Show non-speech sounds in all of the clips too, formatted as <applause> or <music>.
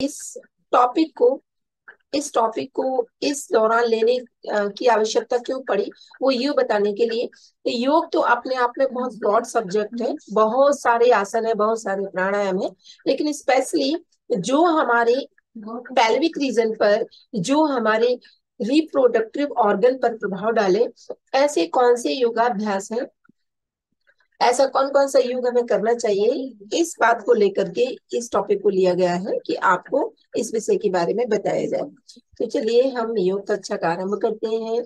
इस टॉपिक को, इस टॉपिक को, इस दौरान लेने की आवश्यकता क्यों पड़ी, वो यू बताने के लिए। योग तो अपने आप में बहुत ब्रॉड सब्जेक्ट है, बहुत सारे आसन है, बहुत सारे प्राणायाम है, लेकिन स्पेशली जो हमारे पैल्विक रीजन पर, जो हमारे रिप्रोडक्टिव ऑर्गन पर प्रभाव डाले, ऐसे कौन से योगाभ्यास हैं ऐसा कौन कौन सा योग हमें करना चाहिए? इस बात को लेकर के इस टॉपिक को लिया गया है कि आपको इस विषय के बारे में बताया जाए। तो चलिए हम योग कक्षा का आरंभ करते हैं।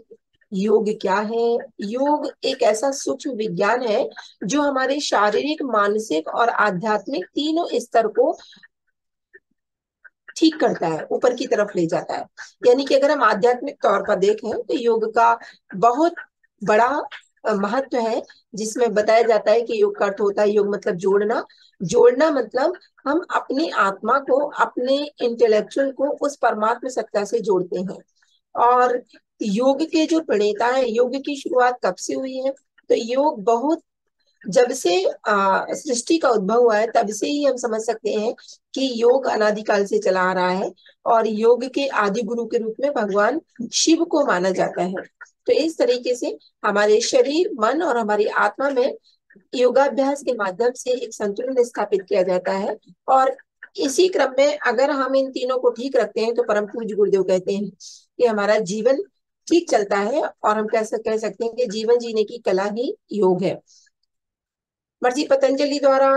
योग क्या है? योग एक ऐसा सूक्ष्म विज्ञान है जो हमारे शारीरिक, मानसिक और आध्यात्मिक तीनों स्तर को ठीक करता है, ऊपर की तरफ़ ले जाता है। यानी कि अगर हम आध्यात्मिक तौर पर देखें तो योग का बहुत बड़ा महत्व है। जिसमें बताया जाता है कि योग का अर्थ होता है योग मतलब जोड़ना। जोड़ना मतलब हम अपनी आत्मा को, अपने इंटेलेक्चुअल को उस परमात्म सत्ता से जोड़ते हैं। और योग के जो प्रणेता है, योग की शुरुआत कब से हुई है? तो योग बहुत, जब से सृष्टि का उद्भव हुआ है, तब से ही हम समझ सकते हैं कि योग अनादिकाल से चला आ रहा है और योग के आदि गुरु के रूप में भगवान शिव को माना जाता है। तो इस तरीके से हमारे शरीर, मन और हमारी आत्मा में योगाभ्यास के माध्यम से एक संतुलन स्थापित किया जाता है। और इसी क्रम में अगर हम इन तीनों को ठीक रखते हैं तो परम पूज गुरुदेव कहते हैं कि हमारा जीवन ठीक चलता है और हम कैसे कह सकते हैं कि जीवन जीने की कला ही योग है। मर्ज़ी पतंजलि द्वारा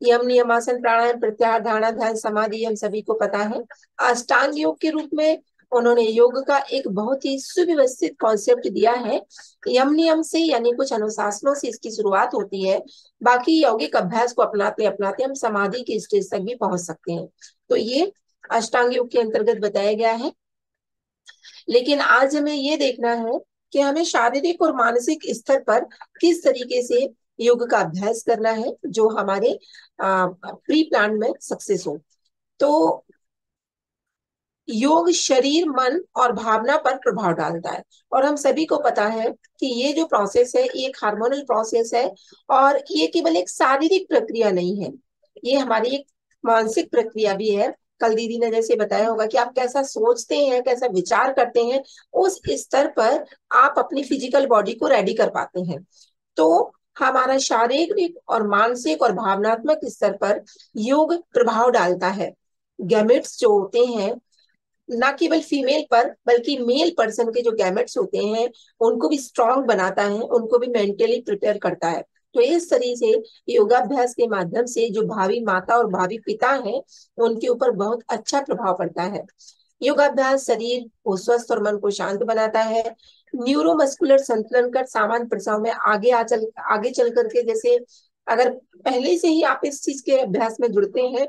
यम नियमासन प्राणायाम प्रत्याहार धारणा ध्यान समाधि हम सभी को पता है। अष्टांग योग के रूप में उन्होंने योग का एक बहुत ही सुव्यवस्थित कॉन्सेप्ट दिया है। यम नियम से यानी कुछ अनुशासनों से इसकी शुरुआत होती है। बाकी यौगिक अभ्यास को अपनाते अपनाते हम समाधि के स्टेज तक भी पहुँच सकते हैं। तो ये अष्टांग योग के अंतर्गत बताया गया है। लेकिन आज हमें ये देखना है कि हमें शारीरिक और मानसिक स्तर पर किस तरीके से योग का अभ्यास करना है, जो हमारे प्री प्लान में सक्सेस हो। तो योग शरीर, मन और भावना पर प्रभाव डालता है। और हम सभी को पता है कि ये जो प्रोसेस है, ये एक हार्मोनल प्रोसेस है और ये केवल एक शारीरिक प्रक्रिया नहीं है। ये हमारी एक मानसिक प्रक्रिया भी है। कल दीदी ने जैसे बताया होगा कि आप कैसा सोचते हैं, कैसा विचार करते हैं, उस स्तर पर आप अपनी फ़िज़िकल बॉडी को रेडी कर पाते हैं। तो हमारा शारीरिक और मानसिक और भावनात्मक स्तर पर योग प्रभाव डालता है। गैमेट्स जो होते हैं न केवल फीमेल पर, बल्कि मेल पर्सन के जो गैमेट्स होते हैं, उनको भी स्ट्रांग बनाता है, उनको भी मेंटली प्रिपेयर करता है। तो इस तरीके से योगाभ्यास के माध्यम से जो भावी माता और भावी पिता हैं, उनके ऊपर बहुत अच्छा प्रभाव पड़ता है। योगाभ्यास शरीर को स्वस्थ और मन को शांत बनाता है। न्यूरोमस्कुलर संतुलन कर सामान्य प्रसाव में आगे आ चल, आगे चल करके जैसे अगर पहले से ही आप इस चीज़ के अभ्यास में जुड़ते हैं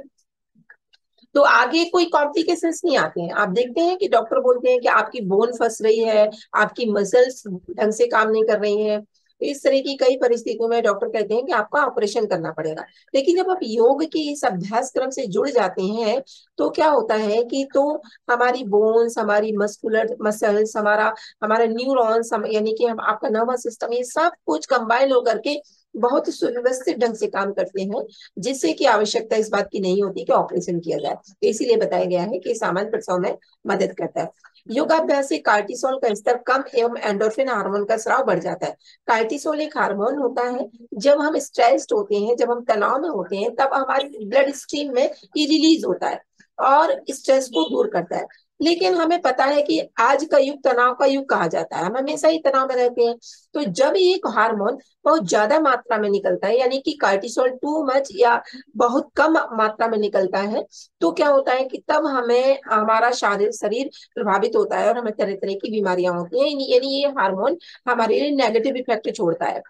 तो आगे कोई कॉम्प्लिकेशन नहीं आते हैं। आप देखते हैं कि डॉक्टर बोलते हैं कि आपकी बोन फंस रही है, आपकी मसल्स ढंग से काम नहीं कर रही है। इस तरह की कई परिस्थितियों में डॉक्टर कहते हैं कि आपका ऑपरेशन करना पड़ेगा। लेकिन जब आप योग के इस अभ्यास क्रम से जुड़ जाते हैं तो क्या होता है कि तो हमारी बोन्स हमारी मस्कुलर मसल्स हमारा हमारा न्यूरॉन्स यानी कि हम, आपका नर्वस सिस्टम ये सब कुछ कंबाइन होकर के बहुत ही सुव्यवस्थित ढंग से काम करते हैं, जिससे कि आवश्यकता इस बात की नहीं होती कि ऑपरेशन किया जाए। तो इसीलिए बताया गया है कि सामान्य प्रसव में मदद करता है। योगाभ्यास से कार्टिसोल का स्तर कम एवं एंडोर्फिन हार्मोन का स्राव बढ़ जाता है। कार्टिसोल एक हार्मोन होता है, जब हम स्ट्रेस्ड होते हैं, जब हम तनाव में होते हैं, तब हमारी ब्लड स्ट्रीम में ये रिलीज़ होता है और स्ट्रेस को दूर करता है। लेकिन हमें पता है कि आज का युग तनाव का युग कहा जाता है। हम हमेशा ही तनाव में रहते हैं। तो जब ये हार्मोन बहुत ज़्यादा मात्रा में निकलता है, यानी कि कार्टिसोल टू मच या बहुत कम मात्रा में निकलता है तो क्या होता है कि तब हमें हमारा शारीर, शरीर प्रभावित होता है और हमें तरह तरह की बीमारियाँ होती हैं। यानी ये हार्मोन हमारे लिए नेगेटिव इफ़ेक्ट छोड़ता है।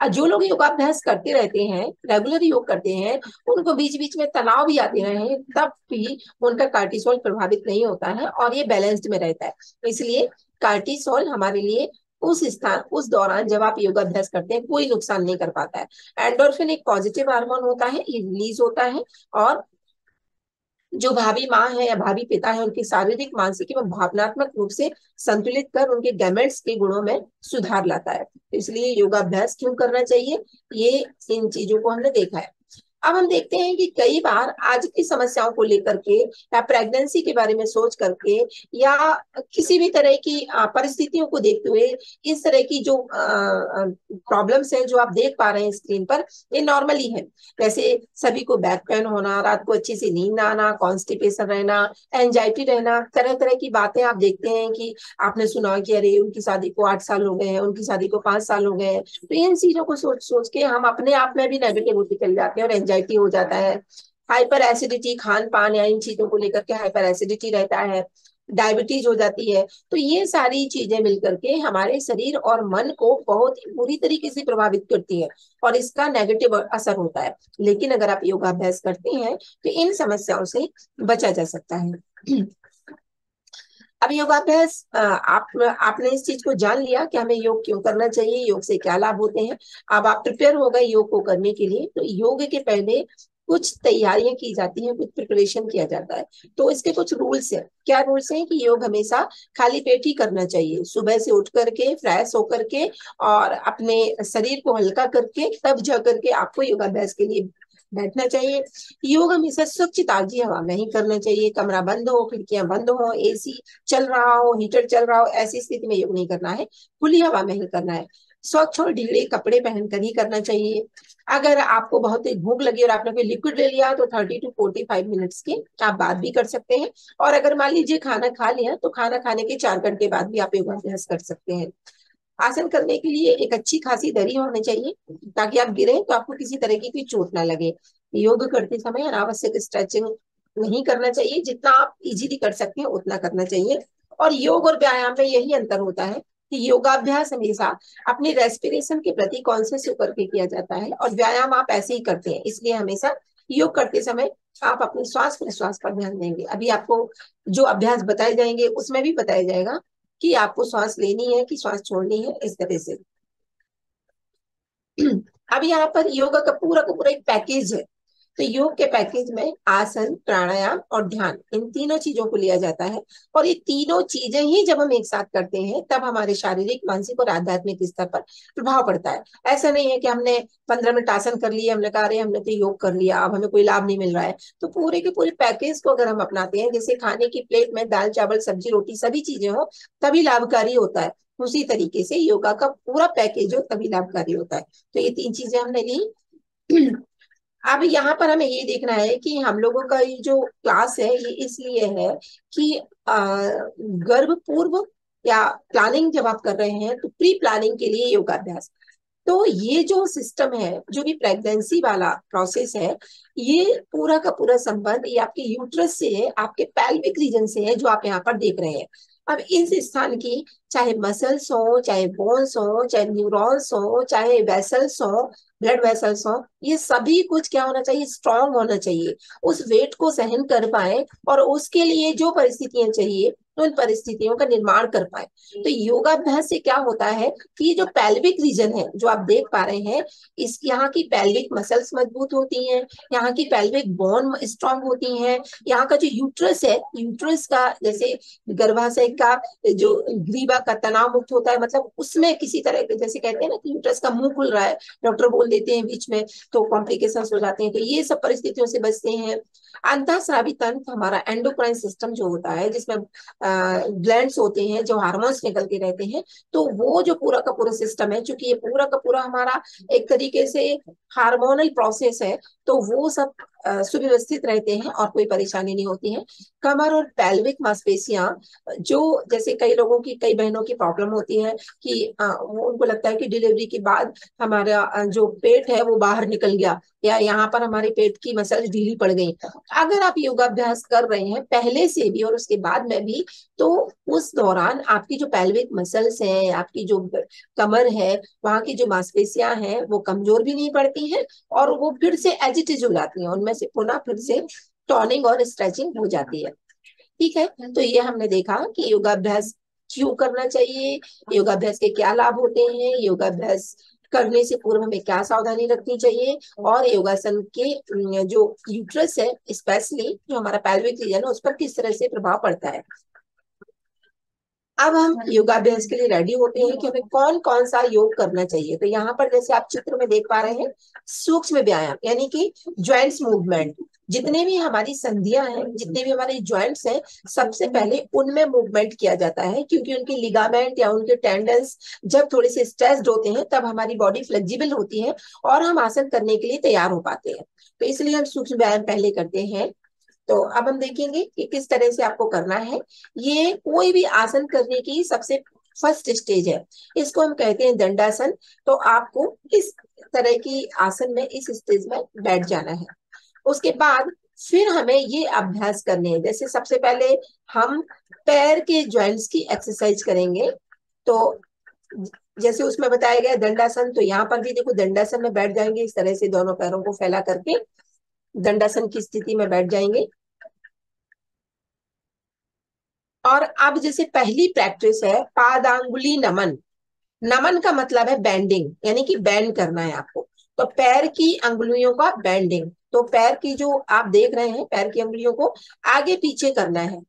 जो लोग योगाभ्यास करते रहते हैं रेगुलर योग करते हैं, उनको बीच बीच में तनाव भी आते रहे तब भी उनका कार्टिसोल प्रभावित नहीं होता है और ये बैलेंस्ड में रहता है। इसलिए कार्टिसोल हमारे लिए उस स्थान, उस दौरान जब आप योगाभ्यास करते हैं, कोई नुकसान नहीं कर पाता है। एंडोर्फिन एक पॉजिटिव हार्मोन होता है ये रिलीज़ होता है और जो भाभी माँ है या भाभी पिता है, उनके शारीरिक, मानसिक एवं भावनात्मक रूप से संतुलित कर उनके गैमेट्स के गुणों में सुधार लाता है। तो इसलिए योगाभ्यास क्यों करना चाहिए? ये इन चीज़ों को हमने देखा है। अब हम देखते हैं कि कई बार आज की समस्याओं को लेकर के या प्रेगनेंसी के बारे में सोच करके या किसी भी तरह की परिस्थितियों को देखते हुए इस तरह की जो प्रॉब्लम्स है जो आप देख पा रहे हैं स्क्रीन पर, ये नॉर्मली है। जैसे सभी को बैक पेन होना, रात को अच्छी सी नींद आना कॉन्स्टिपेशन रहना एंजाइटी रहना तरह तरह की बातें आप देखते हैं कि आपने सुना कि अरे, उनकी शादी को आठ साल हो गए हैं, उनकी शादी को पाँच साल हो गए हैं। तो इन चीज़ों को सोच सोच के हम अपने आप में भी नेगेटिव चल जाते हैं और एंजाइटी हो जाता है। हाइपर एसिडिटी खान पान या इन चीज़ों को लेकर के हाइपर एसिडिटी रहता है। डायबिटीज़ हो जाती है। तो ये सारी चीज़ें मिलकर के हमारे शरीर और मन को बहुत ही बुरी तरीके से प्रभावित करती है और इसका नेगेटिव असर होता है। लेकिन अगर आप योगाभ्यास करते हैं तो इन समस्याओं से बचा जा सकता है। अब योगाभ्यास आप, आपने इस चीज़ को जान लिया कि हमें योग क्यों करना चाहिए, योग से क्या लाभ होते हैं। अब आप प्रिपेयर हो गए योग को करने के लिए तो योग के पहले कुछ तैयारियाँ की जाती हैं, कुछ प्रिपरेशन किया जाता है। तो इसके कुछ रूल्स हैं। क्या रूल्स हैं कि योग हमेशा खाली पेट ही करना चाहिए। सुबह से उठ करके, फ्रेश होकर के और अपने शरीर को हल्का करके, तब जा करके आपको योगाभ्यास के लिए बैठना चाहिए। योग हमेशा स्वच्छ ताजी हवा में ही करना चाहिए। कमरा बंद हो, खिड़कियाँ बंद हो एसी चल रहा हो, हीटर चल रहा हो, ऐसी स्थिति में योग नहीं करना है। खुली हवा में ही करना है। स्वच्छ और ढीले कपड़े पहनकर ही करना चाहिए। अगर आपको बहुत ही भूख लगी और आपने कोई लिक्विड ले लिया तो thirty to forty five minutes के आप बात भी कर सकते हैं। और अगर मान लीजिए खाना खा लिया तो खाना खाने के चार घंटे बाद भी आप योगाभ्यास कर सकते हैं। आसन करने के लिए एक अच्छी खासी दरी होनी चाहिए, ताकि आप गिरे तो आपको किसी तरह की कोई चोट ना लगे। योग करते समय अनावश्यक स्ट्रेचिंग नहीं करना चाहिए, जितना आप इजीली कर सकते हैं, उतना करना चाहिए। और योग और व्यायाम में यही अंतर होता है कि योगाभ्यास हमेशा अपनी रेस्पिरेशन के प्रति कॉन्सियस होकर के किया जाता है, और व्यायाम आप ऐसे ही करते हैं। इसलिए हमेशा योग करते समय आप अपने श्वास प्रश्वास पर ध्यान देंगे। अभी आपको जो अभ्यास बताए जाएँगे, उसमें भी बताया जाएगा कि आपको श्वास लेनी है कि श्वास छोड़नी है, इस तरह से। <clears throat> अब यहाँ पर योगा का पूरा का पूरा एक पैकेज है। तो योग के पैकेज में आसन, प्राणायाम और ध्यान, इन तीनों चीज़ों को लिया जाता है। और ये तीनों चीज़ें ही जब हम एक साथ करते हैं, तब हमारे शारीरिक, मानसिक और आध्यात्मिक स्तर पर प्रभाव पड़ता है। ऐसा नहीं है कि हमने पंद्रह मिनट आसन कर लिए, हमने कहा हमने तो योग कर लिया, अब हमें कोई लाभ नहीं मिल रहा है। तो पूरे के पूरे पैकेज को अगर हम अपनाते हैं, जैसे खाने की प्लेट में दाल, चावल, सब्ज़ी, रोटी, सभी चीज़ें हो, तभी लाभकारी होता है। उसी तरीके से योगा का पूरा पैकेज हो, तभी लाभकारी होता है। तो ये तीन चीज़ें हमने ली। अब यहाँ पर हमें ये देखना है कि हम लोगों का ये जो क्लास है, ये इसलिए है कि गर्भ पूर्व या प्लानिंग जब आप कर रहे हैं तो प्री प्लानिंग के लिए योगाभ्यास। तो ये जो सिस्टम है, जो भी प्रेगनेंसी वाला प्रोसेस है, ये पूरा का पूरा संबंध, ये आपके यूट्रस से है, आपके पैल्विक रीजन से है, जो आप यहाँ पर देख रहे हैं। अब इस स्थान की चाहे मसल्स हो, चाहे बोन्स हो, चाहे न्यूरॉन्स हो, चाहे वेसल्स हो ब्लड वेसल्स हो, ये सभी कुछ क्या होना चाहिए? स्ट्रांग होना चाहिए। उस वेट को सहन कर पाए और उसके लिए जो परिस्थितियाँ चाहिए तो उन परिस्थितियों का निर्माण कर पाए। तो योगाभ्यास से क्या होता है कि जो पैल्विक रीजन है, जो आप देख पा रहे हैं, इस यहाँ की पेल्विक मसल्स मज़बूत होती हैं, यहाँ की पेल्विक बोन स्ट्रांग होती हैं, यहाँ का जो यूट्रस है यूट्रस का जैसे गर्भाशय का जो ग्रीवा का तनाव मुक्त होता है मतलब उसमें किसी तरह के, जैसे कहते हैं ना कि यूट्रस का मुँह खुल रहा है डॉक्टर बोल देते हैं बीच में तो कॉम्प्लिकेशन हो जाते हैं तो ये सब परिस्थितियों से बचते हैं। अंतःस्रावी तंत्र हमारा एंडोक्राइन सिस्टम जो होता है, जिसमें ग्लैंड्स होते हैं, जो हार्मोन्स निकलते रहते हैं तो वो जो पूरा का पूरा सिस्टम है, चूँकि ये पूरा का पूरा हमारा एक तरीके से हार्मोनल प्रोसेस है तो वो सब सुव्यवस्थित रहते हैं और कोई परेशानी नहीं होती है। कमर और पैल्विक मांसपेशियाँ जो जैसे कई लोगों की कई बहनों की प्रॉब्लम होती है कि आ, उनको लगता है कि डिलीवरी के बाद हमारा जो पेट है वो बाहर निकल गया या यहाँ पर हमारे पेट की मसल ढीली पड़ गई। अगर आप योगाभ्यास कर रहे हैं पहले से भी और उसके बाद में भी तो उस दौरान आपकी जो पैल्विक मसल्स है आपकी जो कमर है वहाँ की जो मांसपेशियाँ हैं वो कमज़ोर भी नहीं पड़ती हैं और वो फिर से एजिटेज हो जाती हैं। उनमें से पुनः फिर से टॉनिंग और स्ट्रेचिंग हो जाती है। ठीक है? तो ये हमने देखा कि योगाभ्यास क्यों करना चाहिए? योगाभ्यास के क्या लाभ होते हैं? योगाभ्यास करने से पूर्व हमें क्या सावधानी रखनी चाहिए? और योगासन के जो यूट्रस है, स्पेशली जो हमारा पैल्विक रीजन है, उस पर किस तरह से प्रभाव पड़ता है? अब हम योगाभ्यास के लिए रेडी होते हैं कि हमें कौन कौन सा योग करना चाहिए। तो यहाँ पर जैसे आप चित्र में देख पा रहे हैं सूक्ष्म व्यायाम यानी कि ज्वाइंट्स मूवमेंट जितने भी हमारी संधियाँ हैं जितने भी हमारे ज्वाइंट्स हैं सबसे पहले उनमें मूवमेंट किया जाता है क्योंकि उनके लिगामेंट या उनके टेंडेंस जब थोड़े से स्ट्रेस्ड होते हैं तब हमारी बॉडी फ्लेक्सिबल होती है और हम आसन करने के लिए तैयार हो पाते हैं। तो इसलिए हम सूक्ष्म व्यायाम पहले करते हैं। तो अब हम देखेंगे कि किस तरह से आपको करना है। ये कोई भी आसन करने की सबसे फ़र्स्ट स्टेज है। इसको हम कहते हैं दंडासन। तो आपको इस तरह की आसन में, इस स्टेज में बैठ जाना है। उसके बाद फिर हमें ये अभ्यास करने हैं। जैसे सबसे पहले हम पैर के ज्वाइंट्स की एक्सरसाइज करेंगे। तो जैसे उसमें बताया गया दंडासन तो यहाँ पर भी देखो दंडासन में बैठ जाएँगे। इस तरह से दोनों पैरों को फैला करके दंडासन की स्थिति में बैठ जाएँगे। और अब जैसे पहली प्रैक्टिस है, पादांगुली नमन। नमन का मतलब है बैंडिंग यानी कि बैंड करना है आपको। तो पैर की अंगुलियों का बैंडिंग तो पैर की जो आप देख रहे हैं, पैर की अंगुलियों को आगे पीछे करना है।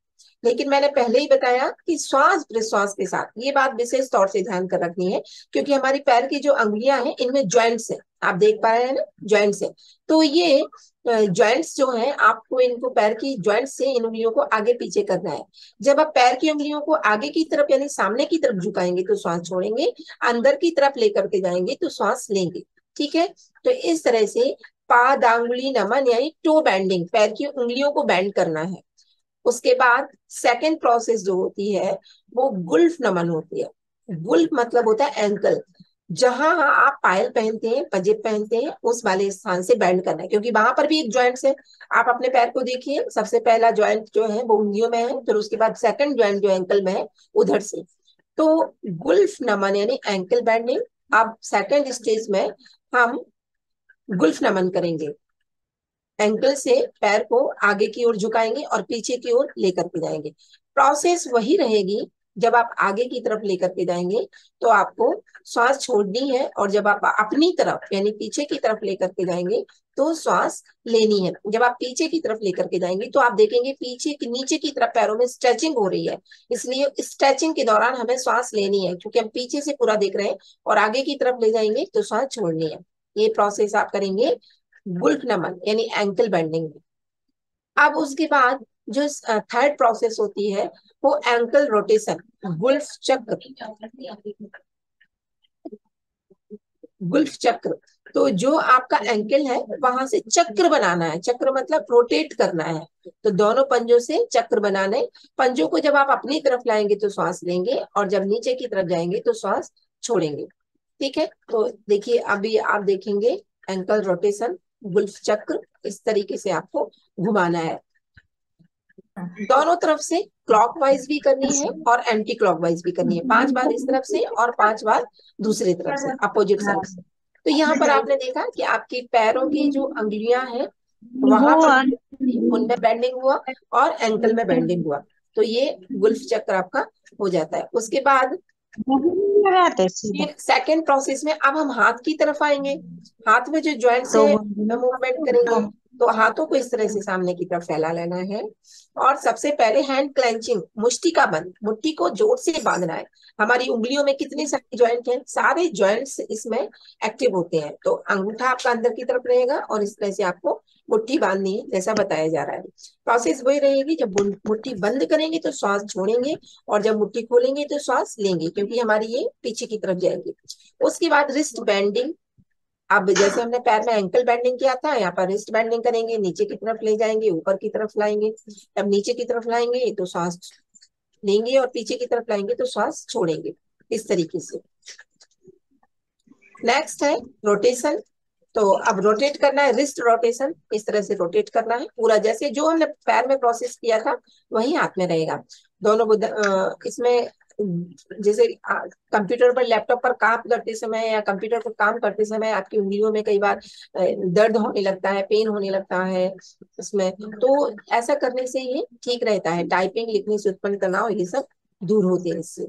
लेकिन मैंने पहले ही बताया कि श्वास प्रश्वास के साथ, ये बात विशेष तौर से ध्यान कर रखनी है, क्योंकि हमारी पैर की जो अंगुलियाँ हैं, इनमें ज्वाइंट्स है। आप देख पा रहे हैं ना ज्वाइंट्स है तो ये ज्वाइंट्स जो है, आपको इनको पैर की ज्वाइंट्स से इन उंगलियों को आगे पीछे करना है। जब आप पैर की उंगलियों को आगे की तरफ़, यानी सामने की तरफ़ झुकाएँगे तो श्वास छोड़ेंगे, अंदर की तरफ़ लेकर के जाएँगे तो श्वास लेंगे, ठीक है? तो इस तरह से पादांगुली नमन, यानी टो बैंडिंग पैर की उंगलियों को बैंड करना है। उसके बाद सेकेंड प्रोसेस जो होती है, वो गुल्फ नमन होती है। गुल्फ मतलब होता है एंकल जहाँ आप पायल पहनते हैं पजेब पहनते हैं, उस वाले स्थान से बैंड करना है। क्योंकि वहाँ पर भी एक ज्वाइंट है। आप अपने पैर को देखिए, सबसे पहला ज्वाइंट जो है, वो उंगलियों में है, फिर उसके बाद सेकंड ज्वाइंट जो एंकल में है, उधर से। तो गुल्फ नमन, यानी एंकल बैंडिंग अब सेकंड स्टेज में हम गुल्फ नमन करेंगे। एंकल से पैर को आगे की ओर झुकाएँगे और पीछे की ओर लेकर के जाएँगे। प्रोसेस वही रहेगी जब आप आगे की तरफ़ लेकर के जाएँगे तो आपको श्वास छोड़नी है और जब आप अपनी तरफ़, यानी पीछे की तरफ़ लेकर के जाएँगे तो श्वास लेनी है। जब आप पीछे की तरफ़ लेकर के जाएँगे तो आप देखेंगे पीछे की, नीचे की तरफ़ पैरों में स्ट्रेचिंग हो रही है। इसलिए स्ट्रेचिंग के दौरान हमें श्वास लेनी है, क्योंकि हम पीछे से पूरा देख रहे हैं और आगे की तरफ़ ले जाएँगे तो श्वास छोड़नी है। ये प्रोसेस आप करेंगे गुल्फ नमन, यानी एंकल बेंडिंग में। अब उसके बाद जो थर्ड प्रोसेस होती है, वो एंकल रोटेशन गुल्फ चक्र। गुल्फ चक्र। तो जो आपका एंकल है, वहाँ से चक्र बनाना है। चक्र मतलब रोटेट करना है। तो दोनों पंजों से चक्र बनाने पंजों को जब आप अपनी तरफ़ लाएँगे तो श्वास लेंगे और जब नीचे की तरफ़ जाएँगे तो श्वास छोड़ेंगे। ठीक है? तो देखिए, अभी आप देखेंगे एंकल रोटेशन गुल्फ चक्र, इस तरीके से आपको घुमाना है। दोनों तरफ़ से क्लॉकवाइज भी करनी है और एंटी क्लॉकवाइज भी करनी है। पाँच बार इस तरफ़ से और पाँच बार दूसरी तरफ़ से अपोजिट साइड से। तो यहाँ पर आपने देखा कि आपकी पैरों की जो अंगुलियाँ हैं वहाँ पर उनमें बेंडिंग हुआ और एंकल में बेंडिंग हुआ। तो ये गुल्फ चक्र आपका हो जाता है। उसके बाद सेकेंड प्रोसेस में अब हम हाथ की तरफ़ आएँगे। हाथ में जो ज्वाइंट से मूवमेंट करेंगे। तो हाथों को इस तरह से सामने की तरफ़ फैला लेना है। और सबसे पहले हैंड क्लेंचिंग मुष्टि का बंद, मुट्ठी को ज़ोर से बांधना है। हमारी उंगलियों में कितने सारे ज्वाइंट हैं? सारे ज्वाइंट्स इसमें एक्टिव होते हैं। तो अंगूठा आपका अंदर की तरफ़ रहेगा और इस तरह से आपको मुट्ठी बांधनी है, जैसा बताया जा रहा है। प्रोसेस वही रहेगी, जब मुट्ठी बंद करेंगे तो श्वास छोड़ेंगे और जब मुट्ठी खोलेंगे तो श्वास लेंगे, क्योंकि हमारी ये पीछे की तरफ़ जाएगी। उसके बाद रिस्ट बैंडिंग अब जैसे हमने पैर में एंकल बैंडिंग किया था, यहाँ पर रिस्ट बैंडिंग करेंगे, नीचे की तरफ़ ले जाएँगे, ऊपर की तरफ़ लाएँगे जब नीचे की तरफ़ लाएँगे तो श्वास लेंगे और पीछे की तरफ़ लाएँगे तो श्वास छोड़ेंगे, इस तरीके से। नेक्स्ट है रोटेशन तो अब रोटेट करना है रिस्ट रोटेशन इस तरह से रोटेट करना है, पूरा जैसे जो हमने पैर में प्रोसेस किया था, वही हाथ में रहेगा। दोनों इसमें जैसे कंप्यूटर पर लैपटॉप पर काम करते समय या कंप्यूटर पर काम करते समय आपकी उंगलियों में कई बार दर्द होने लगता है पेन होने लगता है उसमें। तो ऐसा करने से ये ठीक रहता है। टाइपिंग लिखने से उत्पन्न तनाव, ये सब दूर होते हैं इससे।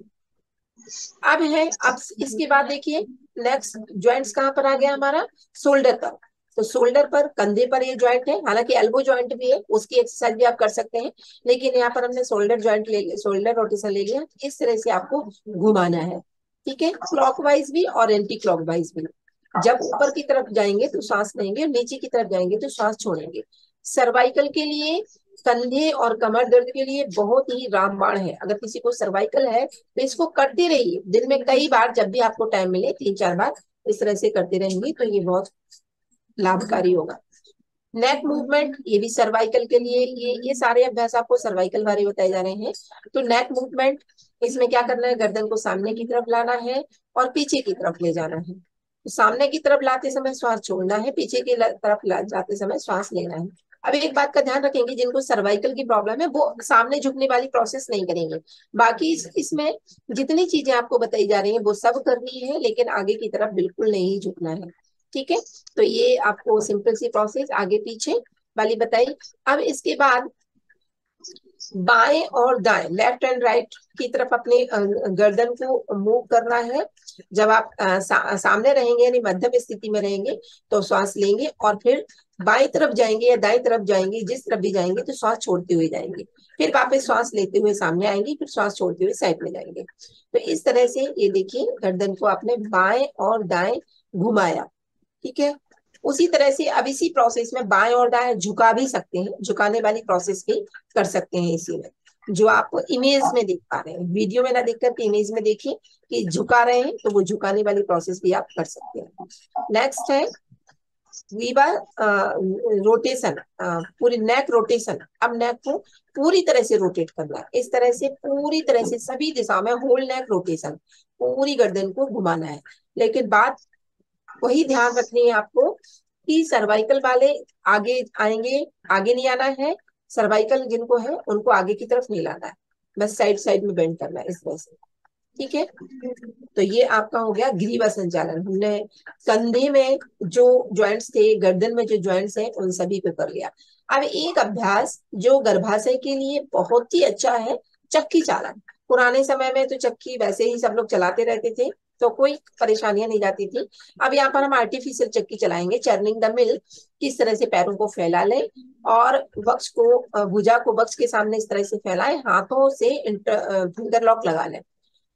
अब है, अब इसके बाद देखिए नेक्स्ट ज्वाइंट्स कहाँ पर आ गया हमारा? शोल्डर पर। तो शोल्डर पर, कंधे पर ये ज्वाइंट है। हालाँकि एल्बो ज्वाइंट भी है, उसकी एक्सरसाइज भी आप कर सकते हैं। लेकिन यहाँ पर हमने शोल्डर ज्वाइंट ले लिया शोल्डर रोटेशन ले लिया। इस तरह से आपको घुमाना है। ठीक है? क्लॉकवाइज भी और एंटी क्लॉकवाइज भी। जब ऊपर की तरफ़ जाएँगे तो सांस लेंगे और नीचे की तरफ़ जाएँगे तो सांस छोड़ेंगे। सर्वाइकल के लिए कंधे और कमर दर्द के लिए बहुत ही रामबाण है। अगर किसी को सर्वाइकल है तो इसको करते रहिए। दिन में कई बार जब भी आपको टाइम मिले, तीन चार बार इस तरह से करते रहेंगे तो ये बहुत लाभकारी होगा। नेक मूवमेंट ये भी सर्वाइकल के लिए ये ये सारे अभ्यास आपको सर्वाइकल बारे बताए जा रहे हैं। तो नेक मूवमेंट इसमें क्या करना है? गर्दन को सामने की तरफ़ लाना है और पीछे की तरफ़ ले जाना है। तो सामने की तरफ़ लाते समय श्वास छोड़ना है पीछे की तरफ़ जाते समय श्वास लेना है। अब एक बात का ध्यान रखेंगे जिनको सर्वाइकल की प्रॉब्लम है वो सामने झुकने वाली प्रोसेस नहीं करेंगे। बाकी इस, इसमें जितनी चीज़ें आपको बताई जा रही है वो सब करनी है लेकिन आगे की तरफ़ बिल्कुल नहीं झुकना है। ठीक है? तो ये आपको सिंपल सी प्रोसेस आगे पीछे वाली बताई। अब इसके बाद बाएँ और दाएँ लेफ़्ट एंड राइट की तरफ़ अपने गर्दन को मूव करना है। जब आप सा, सामने रहेंगे यानी मध्यम स्थिति में रहेंगे तो श्वास लेंगे और फिर बाएँ तरफ़ जाएँगे या दाएँ तरफ़ जाएँगे जिस तरफ़ भी जाएँगे तो श्वास छोड़ते हुए जाएँगे। फिर वापस श्वास लेते हुए सामने आएँगे फिर श्वास छोड़ते हुए साइड में जाएँगे। तो इस तरह से ये देखिए गर्दन को आपने बाएँ और दाएँ घुमाया। ठीक है? उसी तरह से अब इसी प्रोसेस में बाएँ और दाएँ झुका भी सकते हैं, झुकाने वाली प्रोसेस भी कर सकते हैं इसी में। जो आप इमेज में देख पा रहे हैं वीडियो में ना देख करके इमेज में देखिए कि झुका रहे हैं तो वो झुकाने वाली प्रोसेस भी आप कर सकते हैं। नेक्स्ट है वीवा रोटेशन पूरी नेक रोटेशन अब नेक को पूरी तरह से रोटेट करना है। इस तरह से पूरी तरह से सभी दिशा में होल नेक रोटेशन पूरी गर्दन को घुमाना है। लेकिन बात वही ध्यान रखनी है आपको कि सर्वाइकल वाले आगे आएँगे, आगे नहीं आना है। सर्वाइकल जिनको है, उनको आगे की तरफ़ नहीं लाना है। बस साइड साइड में बेंड करना है इस तरह से। ठीक है? तो ये आपका हो गया ग्रीवा संचालन। हमने कंधे में जो ज्वाइंट्स थे, गर्दन में जो ज्वाइंट्स हैं, उन सभी पे कर लिया। अब एक अभ्यास जो गर्भाशय के लिए बहुत ही अच्छा है, चक्की चालन। पुराने समय में तो चक्की वैसे ही सब लोग चलाते रहते थे। तो कोई परेशानियाँ नहीं जाती थी। अब यहाँ पर हम आर्टिफिशियल चक्की चलाएँगे। चर्निंग द मिल किस तरह से पैरों को फैला लें और वक्ष को भुजा को वक्ष के सामने इस तरह से फैलाएँ, हाथों से फिंगर लॉक लगा लें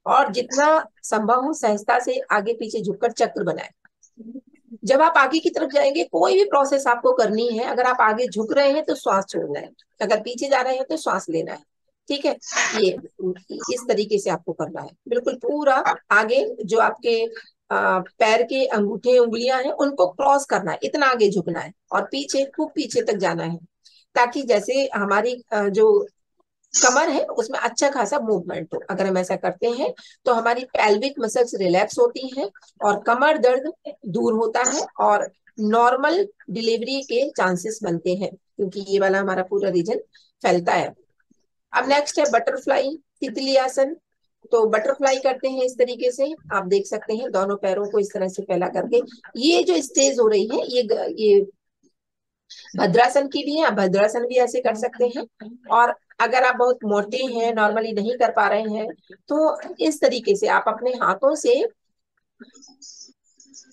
और जितना संभव हो सहजता से आगे पीछे झुककर चक्र बनाए। जब आप आगे की तरफ़ जाएँगे, कोई भी प्रोसेस आपको करनी है, अगर आप आगे झुक रहे हैं तो श्वास छोड़ना है। अगर पीछे जा रहे हैं तो श्वास लेना है। ठीक है? ये, इस तरीके से आपको करना है। बिल्कुल पूरा आगे जो आपके पैर के अंगूठे, उंगलियाँ हैं, उनको क्रॉस करना है। इतना आगे झुकना है और पीछे, खूब पीछे तक जाना है। ताकि जैसे हमारी जो कमर है, उसमें अच्छा खासा मूवमेंट हो। अगर हम ऐसा करते हैं तो हमारी पेल्विक मसल्स रिलैक्स होती हैं और कमर दर्द दूर होता है और नॉर्मल डिलीवरी के चांसेस बनते हैं। क्योंकि ये वाला हमारा पूरा रीजन फैलता है। अब नेक्स्ट है बटरफ्लाई तितली आसन तो बटरफ्लाई करते हैं इस तरीके से। आप देख सकते हैं, दोनों पैरों को इस तरह से फैला करके। ये जो स्टेज हो रही है, ये ये भद्रासन की भी है, आप भद्रासन भी ऐसे कर सकते हैं। और अगर आप बहुत मोटे हैं नॉर्मली नहीं कर पा रहे हैं तो इस तरीके से आप अपने हाथों से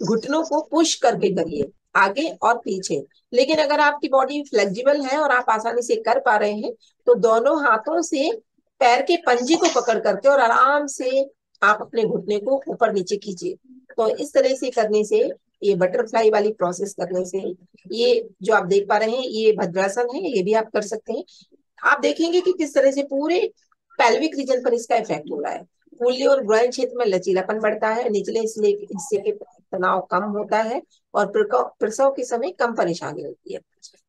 घुटनों को पुश करके करिए, आगे और पीछे। लेकिन अगर आपकी बॉडी फ्लेक्सिबल है और आप आसानी से कर पा रहे हैं तो दोनों हाथों से पैर के पंजे को पकड़ करके और आराम से आप अपने घुटने को ऊपर नीचे खींचे तो इस तरह से करने से, ये बटरफ्लाई वाली प्रोसेस करने से, ये जो आप देख पा रहे हैं, ये भद्रासन है, ये भी आप कर सकते हैं। आप देखेंगे कि किस तरह से पूरे पैल्विक रीजन पर इसका इफ़ेक्ट हो रहा है। फूली और ग्रहण क्षेत्र में लचीलापन बढ़ता है, निचले हिस्से के तनाव कम होता है और प्रसव के समय कम परेशानी होती है।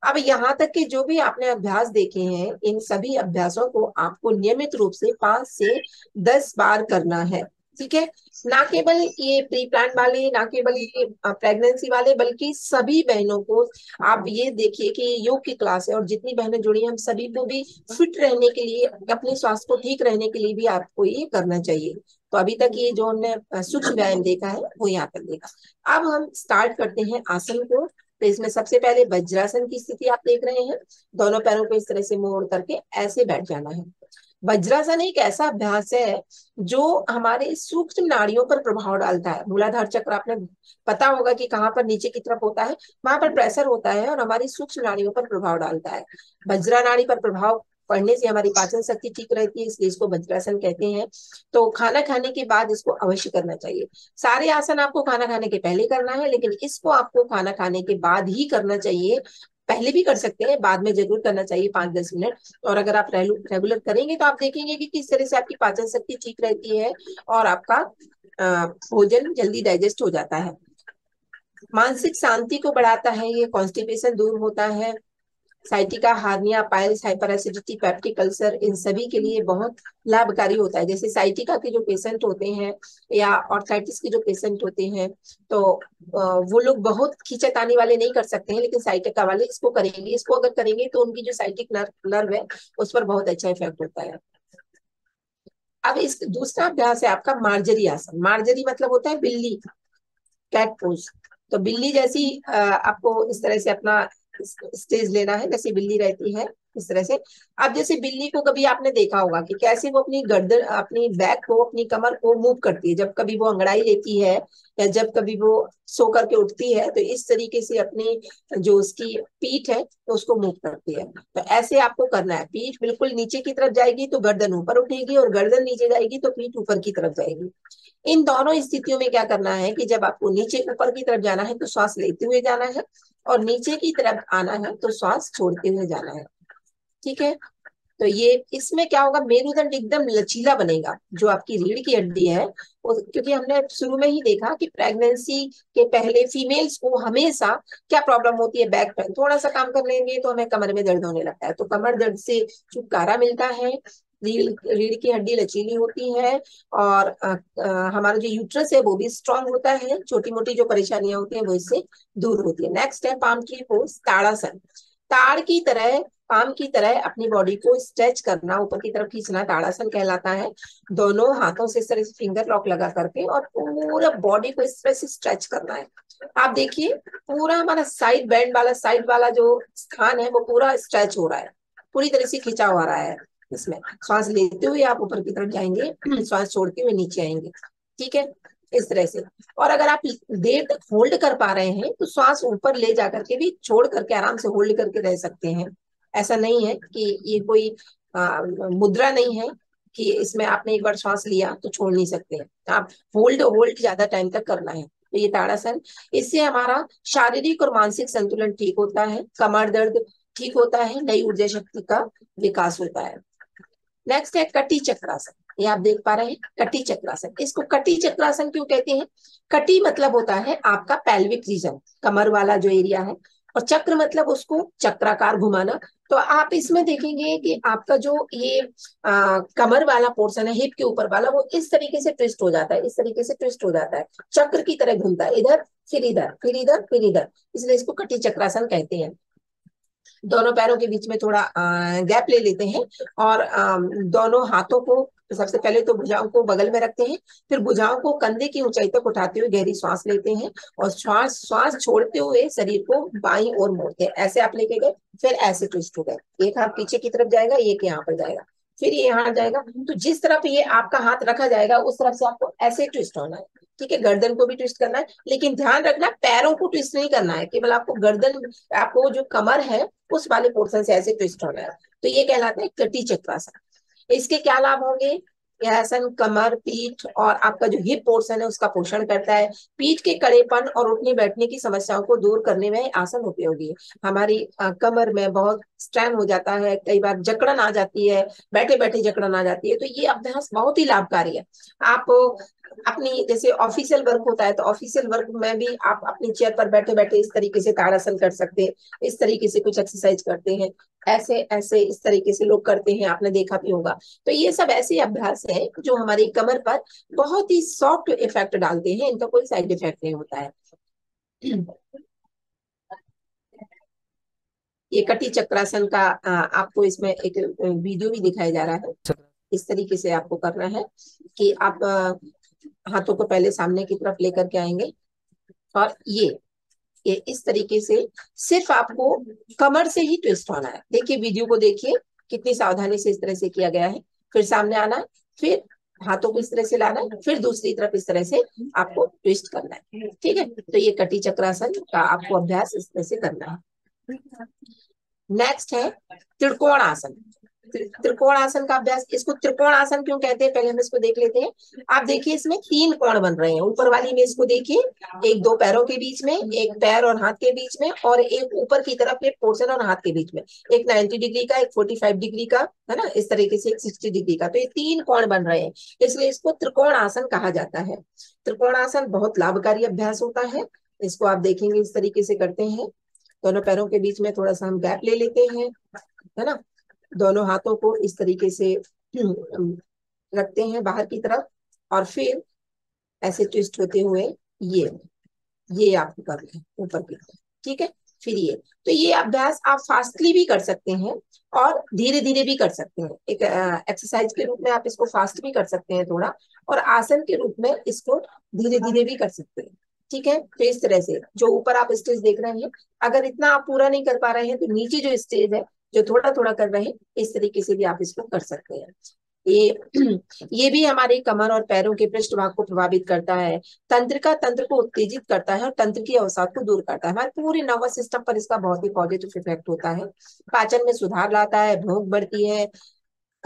अब यहाँ तक के जो भी आपने अभ्यास देखे हैं, इन सभी अभ्यासों को आपको नियमित रूप से पाँच से दस बार करना है। ठीक है? ना केवल ये प्री प्लान वाले, ना केवल ये प्रेगनेंसी वाले, बल्कि सभी बहनों को आप ये देखिए कि योग की क्लास है और जितनी बहनें जुड़ी हैं, हम सभी को भी फिट रहने के लिए, अपने स्वास्थ्य को ठीक रहने के लिए भी आपको ये करना चाहिए। तो अभी तक ये जो हमने सूक्ष्म व्यायाम देखा है, वो यहाँ पर देखा। अब हम स्टार्ट करते हैं आसन को। तो इसमें सबसे पहले वज्रासन की स्थिति आप देख रहे हैं। दोनों पैरों को इस तरह से मोड़ करके ऐसे बैठ जाना है। वज्रासन एक ऐसा अभ्यास है जो हमारे सूक्ष्म नाड़ियों पर प्रभाव डालता है। मूलाधार चक्र, आपने पता होगा कि कहाँ पर नीचे की तरफ़ होता है, वहाँ पर प्रेशर होता है और हमारी सूक्ष्म नाड़ियों पर प्रभाव डालता है। वज्रा नाड़ी पर प्रभाव पढ़ने से हमारी पाचन शक्ति ठीक रहती है, इसलिए इसको वज्रासन कहते हैं। तो खाना खाने के बाद इसको अवश्य करना चाहिए। सारे आसन आपको खाना खाने के पहले करना है, लेकिन इसको आपको खाना खाने के बाद ही करना चाहिए। पहले भी कर सकते हैं, बाद में ज़रूर करना चाहिए पाँच दस मिनट। और अगर आप रेगुलर करेंगे तो आप देखेंगे कि किस तरह से आपकी पाचन शक्ति ठीक रहती है और आपका भोजन जल्दी डाइजेस्ट हो जाता है। मानसिक शांति को बढ़ाता है, ये कॉन्स्टिपेशन दूर होता है। Sciatica, hernia piles hyper acidity peptic ulcer इन सभी के लिए बहुत लाभकारी होता है। जैसे साइटिका के जो पेशेंट होते हैं या ऑर्थाइटिस के जो पेशेंट होते हैं तो वो लोग बहुत खींचतानी वाले नहीं कर सकते हैं, लेकिन साइटिका वाले इसको करेंगे। इसको अगर करेंगे तो उनकी जो साइटिक नर्व नर्व है, उस पर बहुत अच्छा इफ़ेक्ट होता है। अब इस दूसरा अभ्यास है आपका मार्जरी आसन। मार्जरी मतलब होता है बिल्ली कैट पोज। तो बिल्ली जैसी आपको इस तरह से अपना स्टेज लेना है जैसे बिल्ली रहती है, इस तरह से। अब जैसे बिल्ली को कभी आपने देखा होगा कि कैसे वो अपनी गर्दन, अपनी बैक को, अपनी कमर को मूव करती है, जब कभी वो अंगड़ाई लेती है, या जब कभी वो सो करके उठती है तो इस तरीके से अपनी जो उसकी पीठ है तो उसको मूव करती है। तो ऐसे आपको करना है। पीठ बिल्कुल नीचे की तरफ़ जाएगी तो गर्दन ऊपर उठेगी, और गर्दन नीचे जाएगी तो पीठ ऊपर की तरफ़ जाएगी। इन दोनों स्थितियों में क्या करना है कि जब आपको नीचे ऊपर की तरफ़ जाना है तो श्वास लेते हुए जाना है और नीचे की तरफ़ आना है तो श्वास छोड़ते हुए जाना है। ठीक है? तो ये इसमें क्या होगा? मेरुदंड एकदम लचीला बनेगा, जो आपकी रीढ़ की हड्डी है। वो क्योंकि हमने शुरू में ही देखा कि प्रेगनेंसी के पहले फीमेल्स को हमेशा क्या प्रॉब्लम होती है? बैक पेन थोड़ा सा काम कर लेंगे तो हमें कमर में दर्द होने लगता है। तो कमर दर्द से छुटकारा मिलता है। रीढ़ रीढ़ की हड्डी लचीली होती है और हमारा जो यूट्रस है वो भी स्ट्रांग होता है छोटी मोटी जो परेशानियाँ होती हैं वो इससे दूर होती है। नेक्स्ट है पाम ट्री पोज ताड़ासन। ताड़ की तरह, पाम की तरह अपनी बॉडी को स्ट्रेच करना, ऊपर की तरफ़ खींचना, ताड़ासन कहलाता है। दोनों हाथों से इस तरह से फिंगर लॉक लगा करके और पूरा बॉडी को इस तरह से स्ट्रेच करना है। आप देखिए, पूरा हमारा साइड बैंड वाला, साइड वाला जो स्थान है वो पूरा स्ट्रेच हो रहा है, पूरी तरह से खिंचा हुआ रहा है। इसमें। श्वास लेते हुए आप ऊपर की तरफ़ जाएँगे श्वास छोड़ते हुए नीचे आएँगे। ठीक है? इस तरह से। और अगर आप देर तक होल्ड कर पा रहे हैं तो श्वास ऊपर ले जा करके भी छोड़ करके आराम से होल्ड करके रह सकते हैं। ऐसा नहीं है कि ये कोई आ, मुद्रा नहीं है कि इसमें आपने एक बार श्वास लिया तो छोड़ नहीं सकते आप होल्ड होल्ड ज़्यादा टाइम तक करना है। तो ये ताड़ासन। इससे हमारा शारीरिक और मानसिक संतुलन ठीक होता है कमर दर्द ठीक होता है नई ऊर्जा शक्ति का विकास होता है। नेक्स्ट है कटी चक्रासन। ये आप देख पा रहे हैं कटी चक्रासन। इसको कटी चक्रासन क्यों कहते हैं? कटी मतलब होता है आपका पैल्विक रीजन कमर वाला जो एरिया है और चक्र मतलब उसको चक्राकार घुमाना। तो आप इसमें देखेंगे कि आपका जो ये आ, कमर वाला पोर्शन है हिप के ऊपर वाला वो इस तरीके से ट्विस्ट हो जाता है इस तरीके से ट्विस्ट हो जाता है। चक्र की तरह घूमता है इधर फिर इधर फिर इधर फिर इधर। इसलिए इसको कटी चक्रासन कहते हैं। दोनों पैरों के बीच में थोड़ा गैप ले लेते हैं और दोनों हाथों को सबसे पहले तो भुजाओं को बगल में रखते हैं, फिर भुजाओं को कंधे की ऊंचाई तक उठाते हुए गहरी श्वास लेते हैं और श्वास श्वास छोड़ते हुए शरीर को बाई और मोड़ते हैं। ऐसे आप लेके गए, फिर ऐसे ट्विस्ट हो गए। एक हाथ पीछे की तरफ़ जाएगा, एक यहाँ पर जाएगा। फिर ये यहाँ जाएगा। तो जिस तरफ़ ये आपका हाथ रखा जाएगा, उस तरफ़ से आपको ऐसे ट्विस्ट होना है। ठीक है, गर्दन को भी ट्विस्ट करना है, लेकिन ध्यान रखना, पैरों को ट्विस्ट नहीं करना है। केवल आपको गर्दन, आपको जो कमर है, उस वाले पोर्शन से ऐसे ट्विस्ट होना है। तो ये कहलाता है कटी चक्रासन इसके क्या लाभ होंगे? यह आसन कमर, पीठ और आपका जो हिप पोर्शन है, उसका पोषण करता है। पीठ के कड़ेपन और उठने बैठने की समस्याओं को दूर करने में आसन उपयोगी है। हमारी कमर में बहुत स्ट्रेन हो जाता है, कई बार जकड़न आ जाती है बैठे बैठे जकड़न आ जाती है तो ये अभ्यास बहुत ही लाभकारी है। आप अपनी, जैसे ऑफिशियल वर्क होता है तो ऑफिशियल वर्क में भी आप अपनी चेयर पर बैठे बैठे इस तरीके से ताड़ासन कर सकते हैं, इस तरीके से कुछ एक्सरसाइज करते हैं, ऐसे ऐसे, इस तरीके से लोग करते हैं, आपने देखा भी होगा। तो ये सब ऐसे अभ्यास है जो हमारी कमर पर बहुत ही सॉफ्ट इफ़ेक्ट डालते हैं, इनका कोई साइड इफ़ेक्ट नहीं होता है। ये कटी चक्रासन का आपको इसमें एक वीडियो भी दिखाया जा रहा है। इस तरीके से आपको करना है कि आप हाथों को पहले सामने की तरफ़ लेकर के आएँगे और ये ये इस तरीके से सिर्फ़ आपको कमर से ही ट्विस्ट होना है। देखिए, वीडियो को देखिए, कितनी सावधानी से इस तरह से किया गया है। फिर सामने आना है फिर हाथों को इस तरह से लाना है फिर दूसरी तरफ़ इस तरह से आपको ट्विस्ट करना है। ठीक है? तो ये कटी चक्रासन का आपको अभ्यास इस तरह से करना है। नेक्स्ट है त्रिकोण आसन त्रिकोण आसन का अभ्यास, इसको त्रिकोण आसन क्यों कहते हैं? पहले हम इसको देख लेते हैं। आप देखिए, इसमें तीन कोण बन रहे हैं। ऊपर वाली में इसको देखिए, एक दो पैरों के बीच में, एक पैर और हाथ के बीच में, और एक ऊपर की तरफ़ एक पोर्शन और हाथ के बीच में। एक 90 डिग्री का, एक 45 डिग्री का, है ना? इस तरीके से एक 60 डिग्री का। तो ये तीन कोण बन रहे हैं। इसलिए इसको त्रिकोण आसन कहा जाता है। त्रिकोण आसन बहुत लाभकारी अभ्यास होता है। इसको आप देखेंगे, इस तरीके से करते हैं। दोनों पैरों के बीच में थोड़ा सा हम गैप ले लेते हैं, है ना? दोनों हाथों को इस तरीके से रखते हैं बाहर की तरफ़ और फिर ऐसे ट्विस्ट होते हुए ये ये आप कर हैं ऊपर की ठीक है? फिर ये तो ये अभ्यास आप फास्टली भी कर सकते हैं और धीरे धीरे भी कर सकते हैं। एक एक्सरसाइज के रूप में आप इसको फास्ट भी कर सकते हैं थोड़ा और आसन के रूप में इसको धीरे धीरे भी कर सकते हैं। ठीक है? तो इस तरह से, जो ऊपर आप स्टेज देख रहे हैं, अगर इतना आप पूरा नहीं कर पा रहे हैं तो नीचे जो स्टेज है, जो थोड़ा थोड़ा कर रहे हैं, इस तरीके से भी आप इसको कर सकते हैं। ये <clears throat> ये भी हमारे कमर और पैरों के पृष्ठभाग को प्रभावित करता है। तंत्र का तंत्र को उत्तेजित करता है और तंत्र की अवसाद को दूर करता है। हमारे पूरे नर्वस सिस्टम पर इसका बहुत ही पॉजिटिव इफ़ेक्ट होता है। पाचन में सुधार लाता है भूख बढ़ती है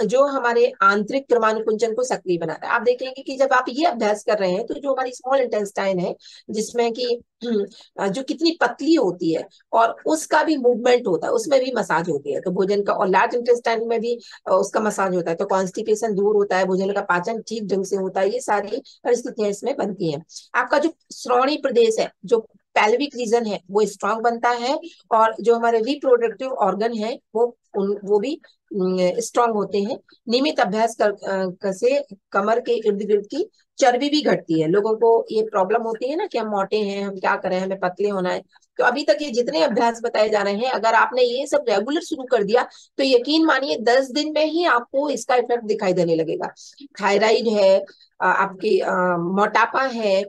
जो हमारे आंतरिक क्रमानुकुंचन को सक्रिय बनाता है। आप देखेंगे कि जब आप ये अभ्यास कर रहे हैं तो जो हमारी स्मॉल इंटेस्टाइन है, जिसमें कि, <clears throat> जो कितनी पतली होती है, और उसका भी मूवमेंट होता है, उसमें भी मसाज होती है। तो भोजन का, और लार्ज इंटेस्टाइन में भी उसका मसाज होता है। तो कॉन्स्टिपेशन दूर होता है, भोजन का पाचन ठीक ढंग से होता है, ये सारी परिस्थितियाँ इसमें बनती है। आपका जो श्रोणी प्रदेश है, जो पैल्विक रीजन है वो स्ट्रांग बनता है और जो हमारे रिप्रोडक्टिव ऑर्गन है वो उन वो भी स्ट्रांग होते हैं। नियमित अभ्यास कर, कर से कमर के इर्द गिर्द की चर्बी भी घटती है। लोगों को ये प्रॉब्लम होती है ना कि हम मोटे हैं हम क्या करें हमें पतले होना है। तो अभी तक ये जितने अभ्यास बताए जा रहे हैं अगर आपने ये सब रेगुलर शुरू कर दिया तो यकीन मानिए दस दिन में ही आपको इसका इफ़ेक्ट दिखाई देने लगेगा। थायराइड है आपकी मोटापा है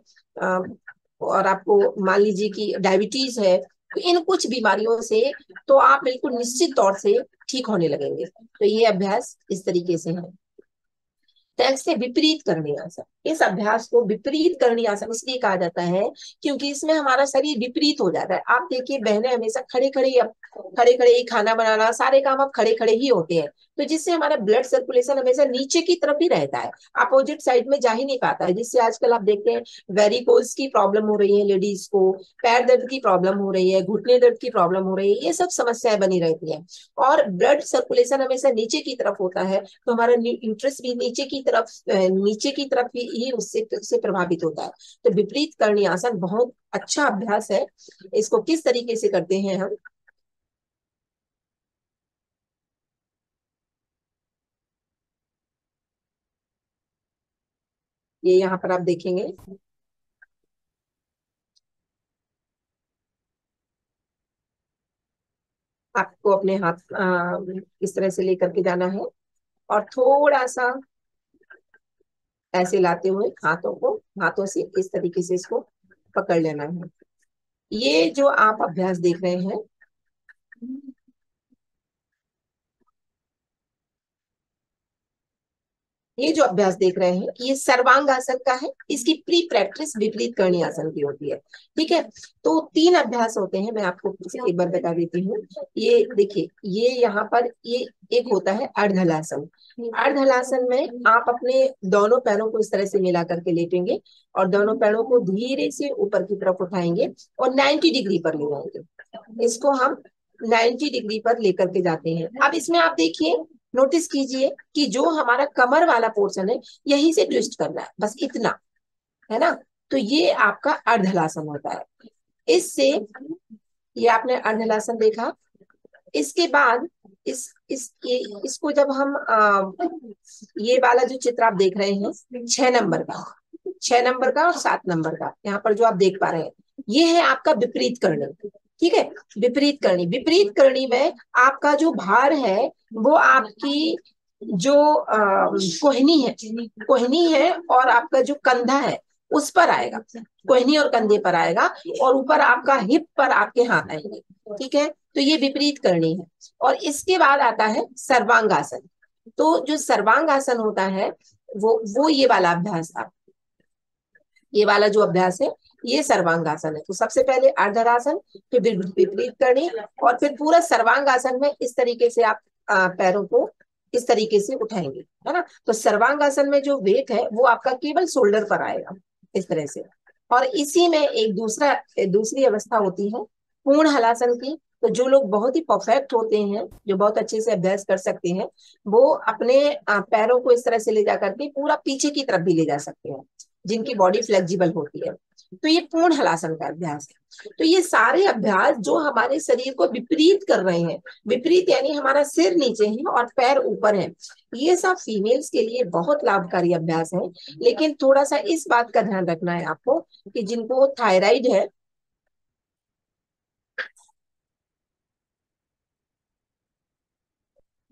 और आपको मान लीजिए कि डायबिटीज़ है तो इन कुछ बीमारियों से तो आप बिल्कुल निश्चित तौर से ठीक होने लगेंगे। तो ये अभ्यास इस तरीके से है। टैक्स से विपरीत करणी आसन इस अभ्यास को विपरीत करणी आसन, इसलिए कहा जाता है, क्योंकि इसमें हमारा शरीर विपरीत हो जाता है। आप देखिए, बहनें हमेशा खड़े खड़े खड़े खड़े ही खाना बनाना, सारे काम अब खड़े खड़े ही होते हैं। तो जिससे हमारा ब्लड सर्कुलेशन हमेशा नीचे की तरफ़ ही रहता है। अपोजिट साइड में जा ही नहीं पाता है, जिससे आजकल आप देखते हैं वेरिकोल्स की प्रॉब्लम हो रही है लेडीज़ को, पैर दर्द की प्रॉब्लम हो रही है, घुटने दर्द की प्रॉब्लम हो रही है, ये सब समस्याएँ बनी रहती है। और ब्लड सर्कुलेशन हमेशा नीचे की तरफ़ होता है तो हमारा इंटरेस्ट भी नीचे की तरफ़ नीचे की तरफ़ ही उससे से प्रभावित होता है। तो विपरीत करणी आसन बहुत अच्छा अभ्यास है। इसको किस तरीके से करते हैं हम? ये यहाँ पर आप देखेंगे। आपको अपने हाथ आ, इस तरह से लेकर के जाना है। और थोड़ा सा ऐसे लाते हुए हाथों को, हाथों से इस तरीके से इसको पकड़ लेना है। ये जो आप अभ्यास देख रहे हैं ये जो अभ्यास देख रहे हैं ये सर्वांग आसन का है, इसकी प्री प्रैक्टिस विपरीत करणी आसन की होती है। ठीक है? तो तीन अभ्यास होते हैं, मैं आपको एक बार बता देती हूँ। ये देखिए, ये यहाँ पर ये एक होता है अर्धलासन। अर्धलासन में आप अपने दोनों पैरों को इस तरह से मिला करके लेटेंगे और दोनों पैरों को धीरे से ऊपर की तरफ़ उठाएँगे और 90 डिग्री पर ले जाएँगे। इसको हम 90 डिग्री पर लेकर के जाते हैं। अब इसमें आप देखिए नोटिस कीजिए कि जो हमारा कमर वाला पोर्शन है यही से ट्विस्ट करना है बस इतना है ना? तो ये आपका अर्धलासन होता है। इससे ये आपने अर्धलासन देखा। इसके बाद इस इस ये इसको जब हम आ, ये वाला जो चित्र आप देख रहे हैं छह नंबर का छह नंबर का और सात नंबर का यहाँ पर जो आप देख पा रहे हैं ये है आपका विपरीत करनी। ठीक है? विपरीत करनी। विपरीत करनी में आपका जो भार है, वो आपकी जो कोहनी है कोहनी है और आपका जो कंधा है, उस पर आएगा। कोहनी और कंधे पर आएगा और ऊपर आपका हिप पर आपके हाथ आएँगे। ठीक है? तो ये विपरीत करनी है। और इसके बाद आता है सर्वांगासन। तो जो सर्वांगासन होता है, वो वो ये वाला अभ्यास था। ये वाला जो अभ्यास है ये सर्वांगासन है। तो सबसे पहले अर्धरासन, फिर विपरीत करनी और फिर पूरा सर्वांगासन में इस तरीके से आप पैरों को इस तरीके से उठाएँगे, है ना? तो सर्वांगासन में जो वेट है, वो आपका केवल शोल्डर पर आएगा, इस तरह से। और इसी में एक दूसरा, दूसरी अवस्था होती है, पूर्ण हलासन की। तो जो लोग बहुत ही परफेक्ट होते हैं, जो बहुत अच्छे से अभ्यास कर सकते हैं, वो अपने पैरों को इस तरह से ले जा करके पूरा पीछे की तरफ़ भी ले जा सकते हैं, जिनकी बॉडी फ्लेक्सिबल होती है। तो ये पूर्ण हलासन का अभ्यास है। तो ये सारे अभ्यास जो हमारे शरीर को विपरीत कर रहे हैं, विपरीत यानी हमारा सिर नीचे है और पैर ऊपर है, ये सब फीमेल्स के लिए बहुत लाभकारी अभ्यास है। लेकिन थोड़ा सा इस बात का ध्यान रखना है आपको कि जिनको थायराइड है,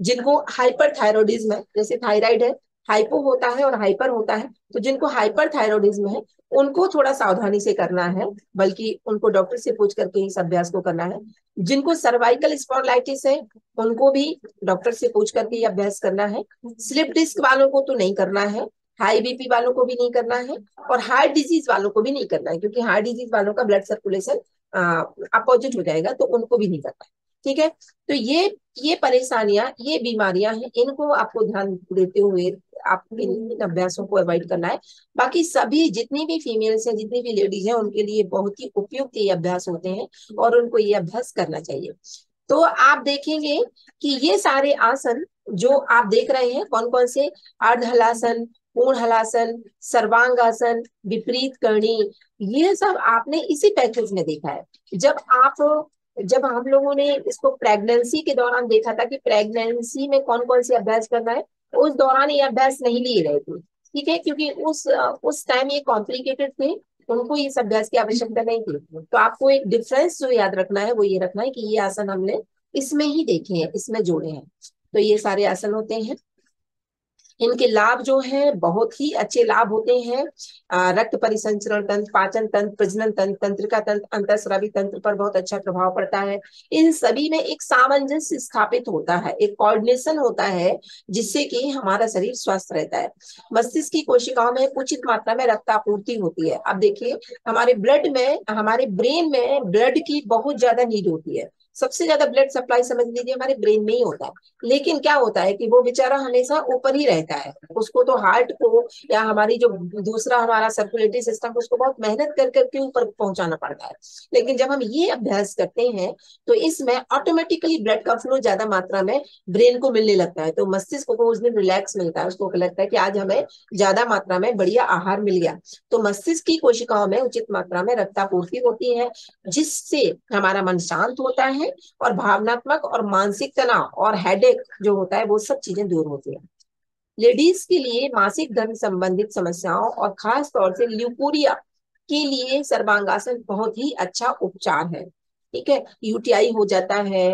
जिनको हाइपर थायरोडिज्म है, जैसे थायराइड है हाइपो होता है और हाइपर होता है तो जिनको हाइपर थायरोडिज्म है, उनको थोड़ा सावधानी से करना है, बल्कि उनको डॉक्टर से पूछ करके इस अभ्यास को करना है। जिनको सर्वाइकल स्पॉन्लाइटिस है, उनको भी डॉक्टर से पूछ करके ये अभ्यास करना है। स्लिप डिस्क वालों को तो नहीं करना है, हाई बीपी वालों को भी नहीं करना है, और हार्ट डिज़ीज़ वालों को भी नहीं करना है, क्योंकि हार्ट डिज़ीज़ वालों का ब्लड सर्कुलेशन अपोजिट हो जाएगा तो उनको भी नहीं करना है, ठीक है? तो ये ये परेशानियाँ, ये बीमारियाँ हैं, इनको आपको ध्यान देते हुए आप इन अभ्यासों को अवॉइड करना है। बाकी सभी जितनी भी फीमेल्स हैं, जितनी भी लेडीज़ हैं, उनके लिए बहुत ही उपयुक्त ये अभ्यास होते हैं और उनको ये अभ्यास करना चाहिए। तो आप देखेंगे कि ये सारे आसन जो आप देख रहे हैं कौन कौन से? अर्ध हलासन पूर्ण हलासन सर्वांगासन विपरीत करणी ये सब आपने इसी पैकेज में देखा है। जब आप, जब हम लोगों ने इसको प्रेगनेंसी के दौरान देखा था कि प्रेगनेंसी में कौन कौन से अभ्यास करना है उस दौरान ये अभ्यास नहीं लिए रहे थे, ठीक है? क्योंकि उस उस टाइम ये कॉम्प्लिकेटेड थे, उनको इस अभ्यास की आवश्यकता नहीं थी। तो आपको एक डिफरेंस जो याद रखना है, वो ये रखना है कि ये आसन हमने इसमें ही देखे हैं, इसमें जोड़े हैं। तो ये सारे आसन होते हैं। इनके लाभ जो है, बहुत ही अच्छे लाभ होते हैं। रक्त परिसंचरण तंत्र, पाचन तंत्र, प्रजनन तंत्र, तंत्रिका तंत्र, अंतस्रावी तंत्र पर बहुत अच्छा प्रभाव पड़ता है। इन सभी में एक सामंजस्य स्थापित होता है, एक कोऑर्डिनेशन होता है, जिससे कि हमारा शरीर स्वस्थ रहता है। मस्तिष्क की कोशिकाओं में उचित मात्रा में रक्त आपूर्ति होती है। अब देखिए, हमारे ब्लड में, हमारे ब्रेन में ब्लड की बहुत ज़्यादा नीड होती है। सबसे ज़्यादा ब्लड सप्लाई समझ लीजिए हमारे ब्रेन में ही होता है। लेकिन क्या होता है कि वो बेचारा हमेशा ऊपर ही रहता है। उसको तो हार्ट को या हमारी जो दूसरा हमारा सर्कुलेटरी सिस्टम उसको बहुत मेहनत कर करके ऊपर पहुंचाना पड़ता है। लेकिन जब हम ये अभ्यास करते हैं तो इसमें ऑटोमेटिकली ब्लड का फ्लो ज़्यादा मात्रा में ब्रेन को मिलने लगता है। तो मस्तिष्क को उस दिन रिलैक्स मिलता है। उसको लगता है कि आज हमें ज़्यादा मात्रा में बढ़िया आहार मिल गया। तो मस्तिष्क की कोशिकाओं में उचित मात्रा में रक्तापूर्ति होती है, जिससे हमारा मन शांत होता है है और भावनात्मक और मानसिक तनाव और हेडेक जो होता है, वो सब चीज़ें दूर होती है। लेडीज़ के लिए मासिक धर्म संबंधित समस्याओं और खास तौर से ल्यूकोरिया के लिए सर्वांगासन बहुत ही अच्छा उपचार है। ठीक है? यूटीआई हो जाता है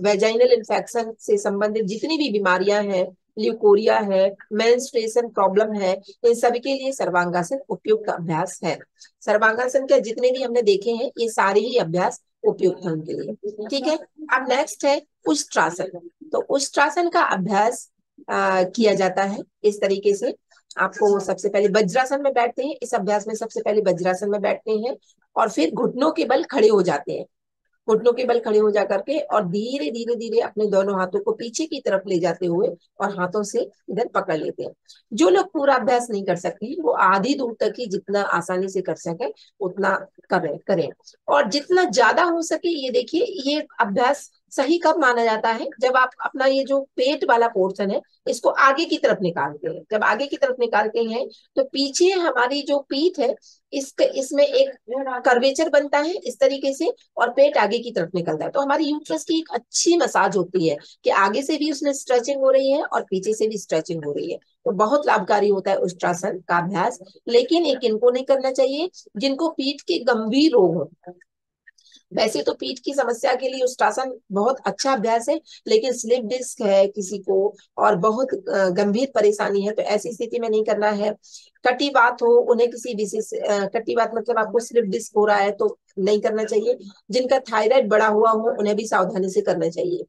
वेजाइनल इन्फेक्शन से संबंधित जितनी भी बीमारियाँ हैं ल्यूकोरिया है मेंस्ट्रुएशन प्रॉब्लम है इन सभी के लिए सर्वांगासन उपयुक्त अभ्यास है। सर्वांगासन के जितने भी हमने देखे हैं ये सारे ही अभ्यास उपयुक्त है उनके लिए। ठीक है? अब नेक्स्ट है उष्ट्रासन। तो उष्ट्रासन का अभ्यास आ, किया जाता है इस तरीके से। आपको सबसे पहले वज्रासन में बैठते हैं। इस अभ्यास में सबसे पहले वज्रासन में बैठते हैं और फिर घुटनों के बल खड़े हो जाते हैं। घुटनों के बल खड़े हो जा करके और धीरे धीरे धीरे अपने दोनों हाथों को पीछे की तरफ़ ले जाते हुए और हाथों से इधर पकड़ लेते हैं। जो लोग पूरा अभ्यास नहीं कर सकते वो आधी दूर तक ही जितना आसानी से कर सके, उतना करें करें। और जितना ज़्यादा हो सके, ये देखिए, ये अभ्यास सही कब माना जाता है? जब आप अपना ये जो पेट वाला पोर्शन है, इसको आगे की तरफ़ निकालते हैं। जब आगे की तरफ़ निकालते हैं तो पीछे हमारी जो पीठ है, इसके, इसमें एक कर्वेचर बनता है इस तरीके से और पेट आगे की तरफ़ निकलता है। तो हमारी यूट्रस की एक अच्छी मसाज होती है कि आगे से भी उसमें स्ट्रेचिंग हो रही है और पीछे से भी स्ट्रेचिंग हो रही है। तो बहुत लाभकारी होता है उष्ट्रासन का अभ्यास। लेकिन एक इनको नहीं करना चाहिए, जिनको पीठ के गंभीर रोग होता है। वैसे तो पीठ की समस्या के लिए उष्टासन बहुत अच्छा अभ्यास है, लेकिन स्लिप डिस्क है किसी को और बहुत गंभीर परेशानी है तो ऐसी स्थिति में नहीं करना है। कटी बात हो, उन्हें किसी विशेष कटी बात मतलब आपको स्लिप डिस्क हो रहा है तो नहीं करना चाहिए। जिनका थायराइड बड़ा हुआ हो, उन्हें भी सावधानी से करना चाहिए।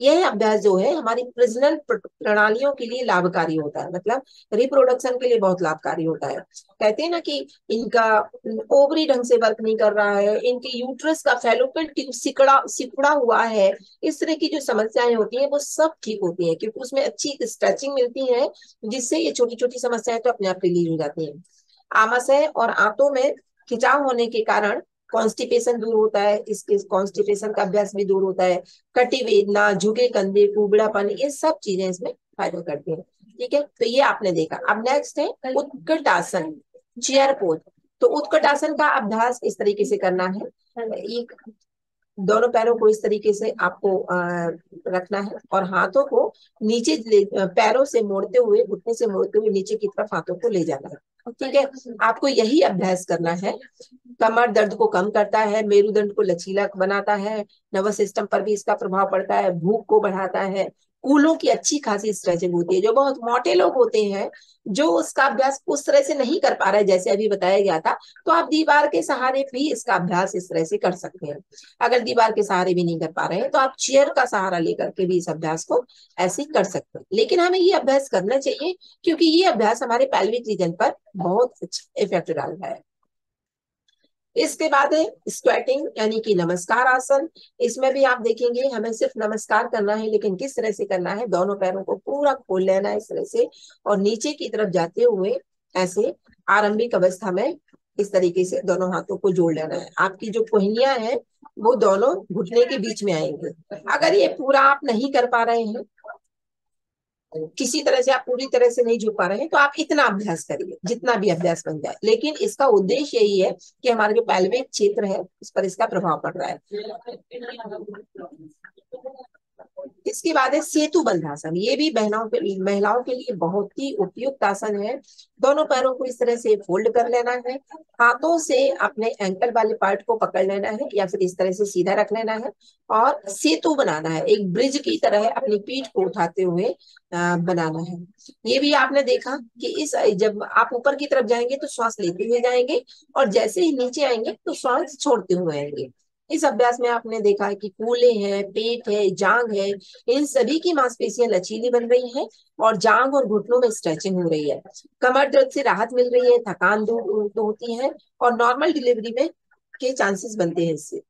यह अभ्यास जो है, हमारी प्रजनन प्रणालियों के लिए लाभकारी होता है। मतलब रिप्रोडक्शन के लिए बहुत लाभकारी होता है। कहते हैं ना कि इनका ओवरी ढंग से वर्क नहीं कर रहा है, इनके यूट्रस का फेलोपियन ट्यूब सिकड़ा, सिकुड़ा हुआ है, इस तरह की जो समस्याएँ होती हैं, वो सब ठीक होती हैं, क्योंकि उसमें अच्छी स्ट्रेचिंग मिलती है, जिससे ये छोटी छोटी समस्याएँ तो अपने आप रिलीज़ हो जाती है। आमाशय और आंतों में खिंचाव होने के कारण कॉन्स्टिपेशन दूर होता है इसके कॉन्स्टिपेशन का अभ्यास भी दूर होता है कटी वेदना झुके कंधे कुबड़ा पानी ये सब चीज़ें इसमें फ़ायदा करती है। ठीक है? तो ये आपने देखा। अब नेक्स्ट है उत्कट आसन चेयर पोज तो उत्कट आसन का अभ्यास इस तरीके से करना है। एक दोनों पैरों को इस तरीके से आपको रखना है और हाथों को नीचे पैरों से मोड़ते हुए घुटने से मोड़ते हुए नीचे की तरफ़ हाथों को ले जाना है। ठीक है? आपको यही अभ्यास करना है। कमर दर्द को कम करता है, मेरुदंड को लचीला बनाता है, नर्वस सिस्टम पर भी इसका प्रभाव पड़ता है, भूख को बढ़ाता है कूलों की अच्छी खासी स्ट्रेचिंग होती है, जो बहुत मोटे लोग होते हैं, जो उसका अभ्यास उस तरह से नहीं कर पा रहे जैसे अभी बताया गया था तो आप दीवार के सहारे भी इसका अभ्यास इस तरह से कर सकते हैं। अगर दीवार के सहारे भी नहीं कर पा रहे हैं तो आप चेयर का सहारा लेकर के भी इस अभ्यास को ऐसे कर सकते हैं। लेकिन हमें ये अभ्यास करना चाहिए, क्योंकि ये अभ्यास हमारे पैल्विक रीजन पर बहुत अच्छा इफ़ेक्ट डाल रहा है। इसके बाद है स्क्वेटिंग यानी कि नमस्कार आसन। इसमें भी आप देखेंगे, हमें सिर्फ़ नमस्कार करना है, लेकिन किस तरह से करना है, दोनों पैरों को पूरा खोल लेना है इस तरह से, और नीचे की तरफ़ जाते हुए ऐसे आरंभिक अवस्था में इस तरीके से दोनों हाथों को जोड़ लेना है। आपकी जो कोहनिया है, वो दोनों घुटने के बीच में आएँगे। अगर ये पूरा आप नहीं कर पा रहे हैं किसी तरह से आप पूरी तरह से नहीं झुक पा रहे हैं तो आप इतना अभ्यास करिए, जितना भी अभ्यास बन जाए। लेकिन इसका उद्देश्य यही है कि हमारे जो पैल्विक क्षेत्र है, उस पर इसका प्रभाव पड़ रहा है। इसके बाद है सेतु बंधासन। ये भी बहनों के महिलाओं के लिए बहुत ही उपयुक्त आसन है। दोनों पैरों को इस तरह से फोल्ड कर लेना है। हाथों से अपने एंकल वाले पार्ट को पकड़ लेना है या फिर इस तरह से सीधा रख लेना है और सेतु बनाना है। एक ब्रिज की तरह अपनी पीठ को उठाते हुए बनाना है। ये भी आपने देखा कि इस, जब आप ऊपर की तरफ़ जाएँगे तो श्वास लेते हुए जाएँगे और जैसे ही नीचे आएँगे तो श्वास छोड़ते हुए आएँगे। इस अभ्यास में आपने देखा है कि कूले हैं, पेट है जांग है, इन सभी की मांसपेशियाँ लचीली बन रही हैं और जांग और घुटनों में स्ट्रेचिंग हो रही है। कमर दर्द से राहत मिल रही है, थकान दूर होती है और नॉर्मल डिलीवरी में के चांसेस बनते हैं इससे।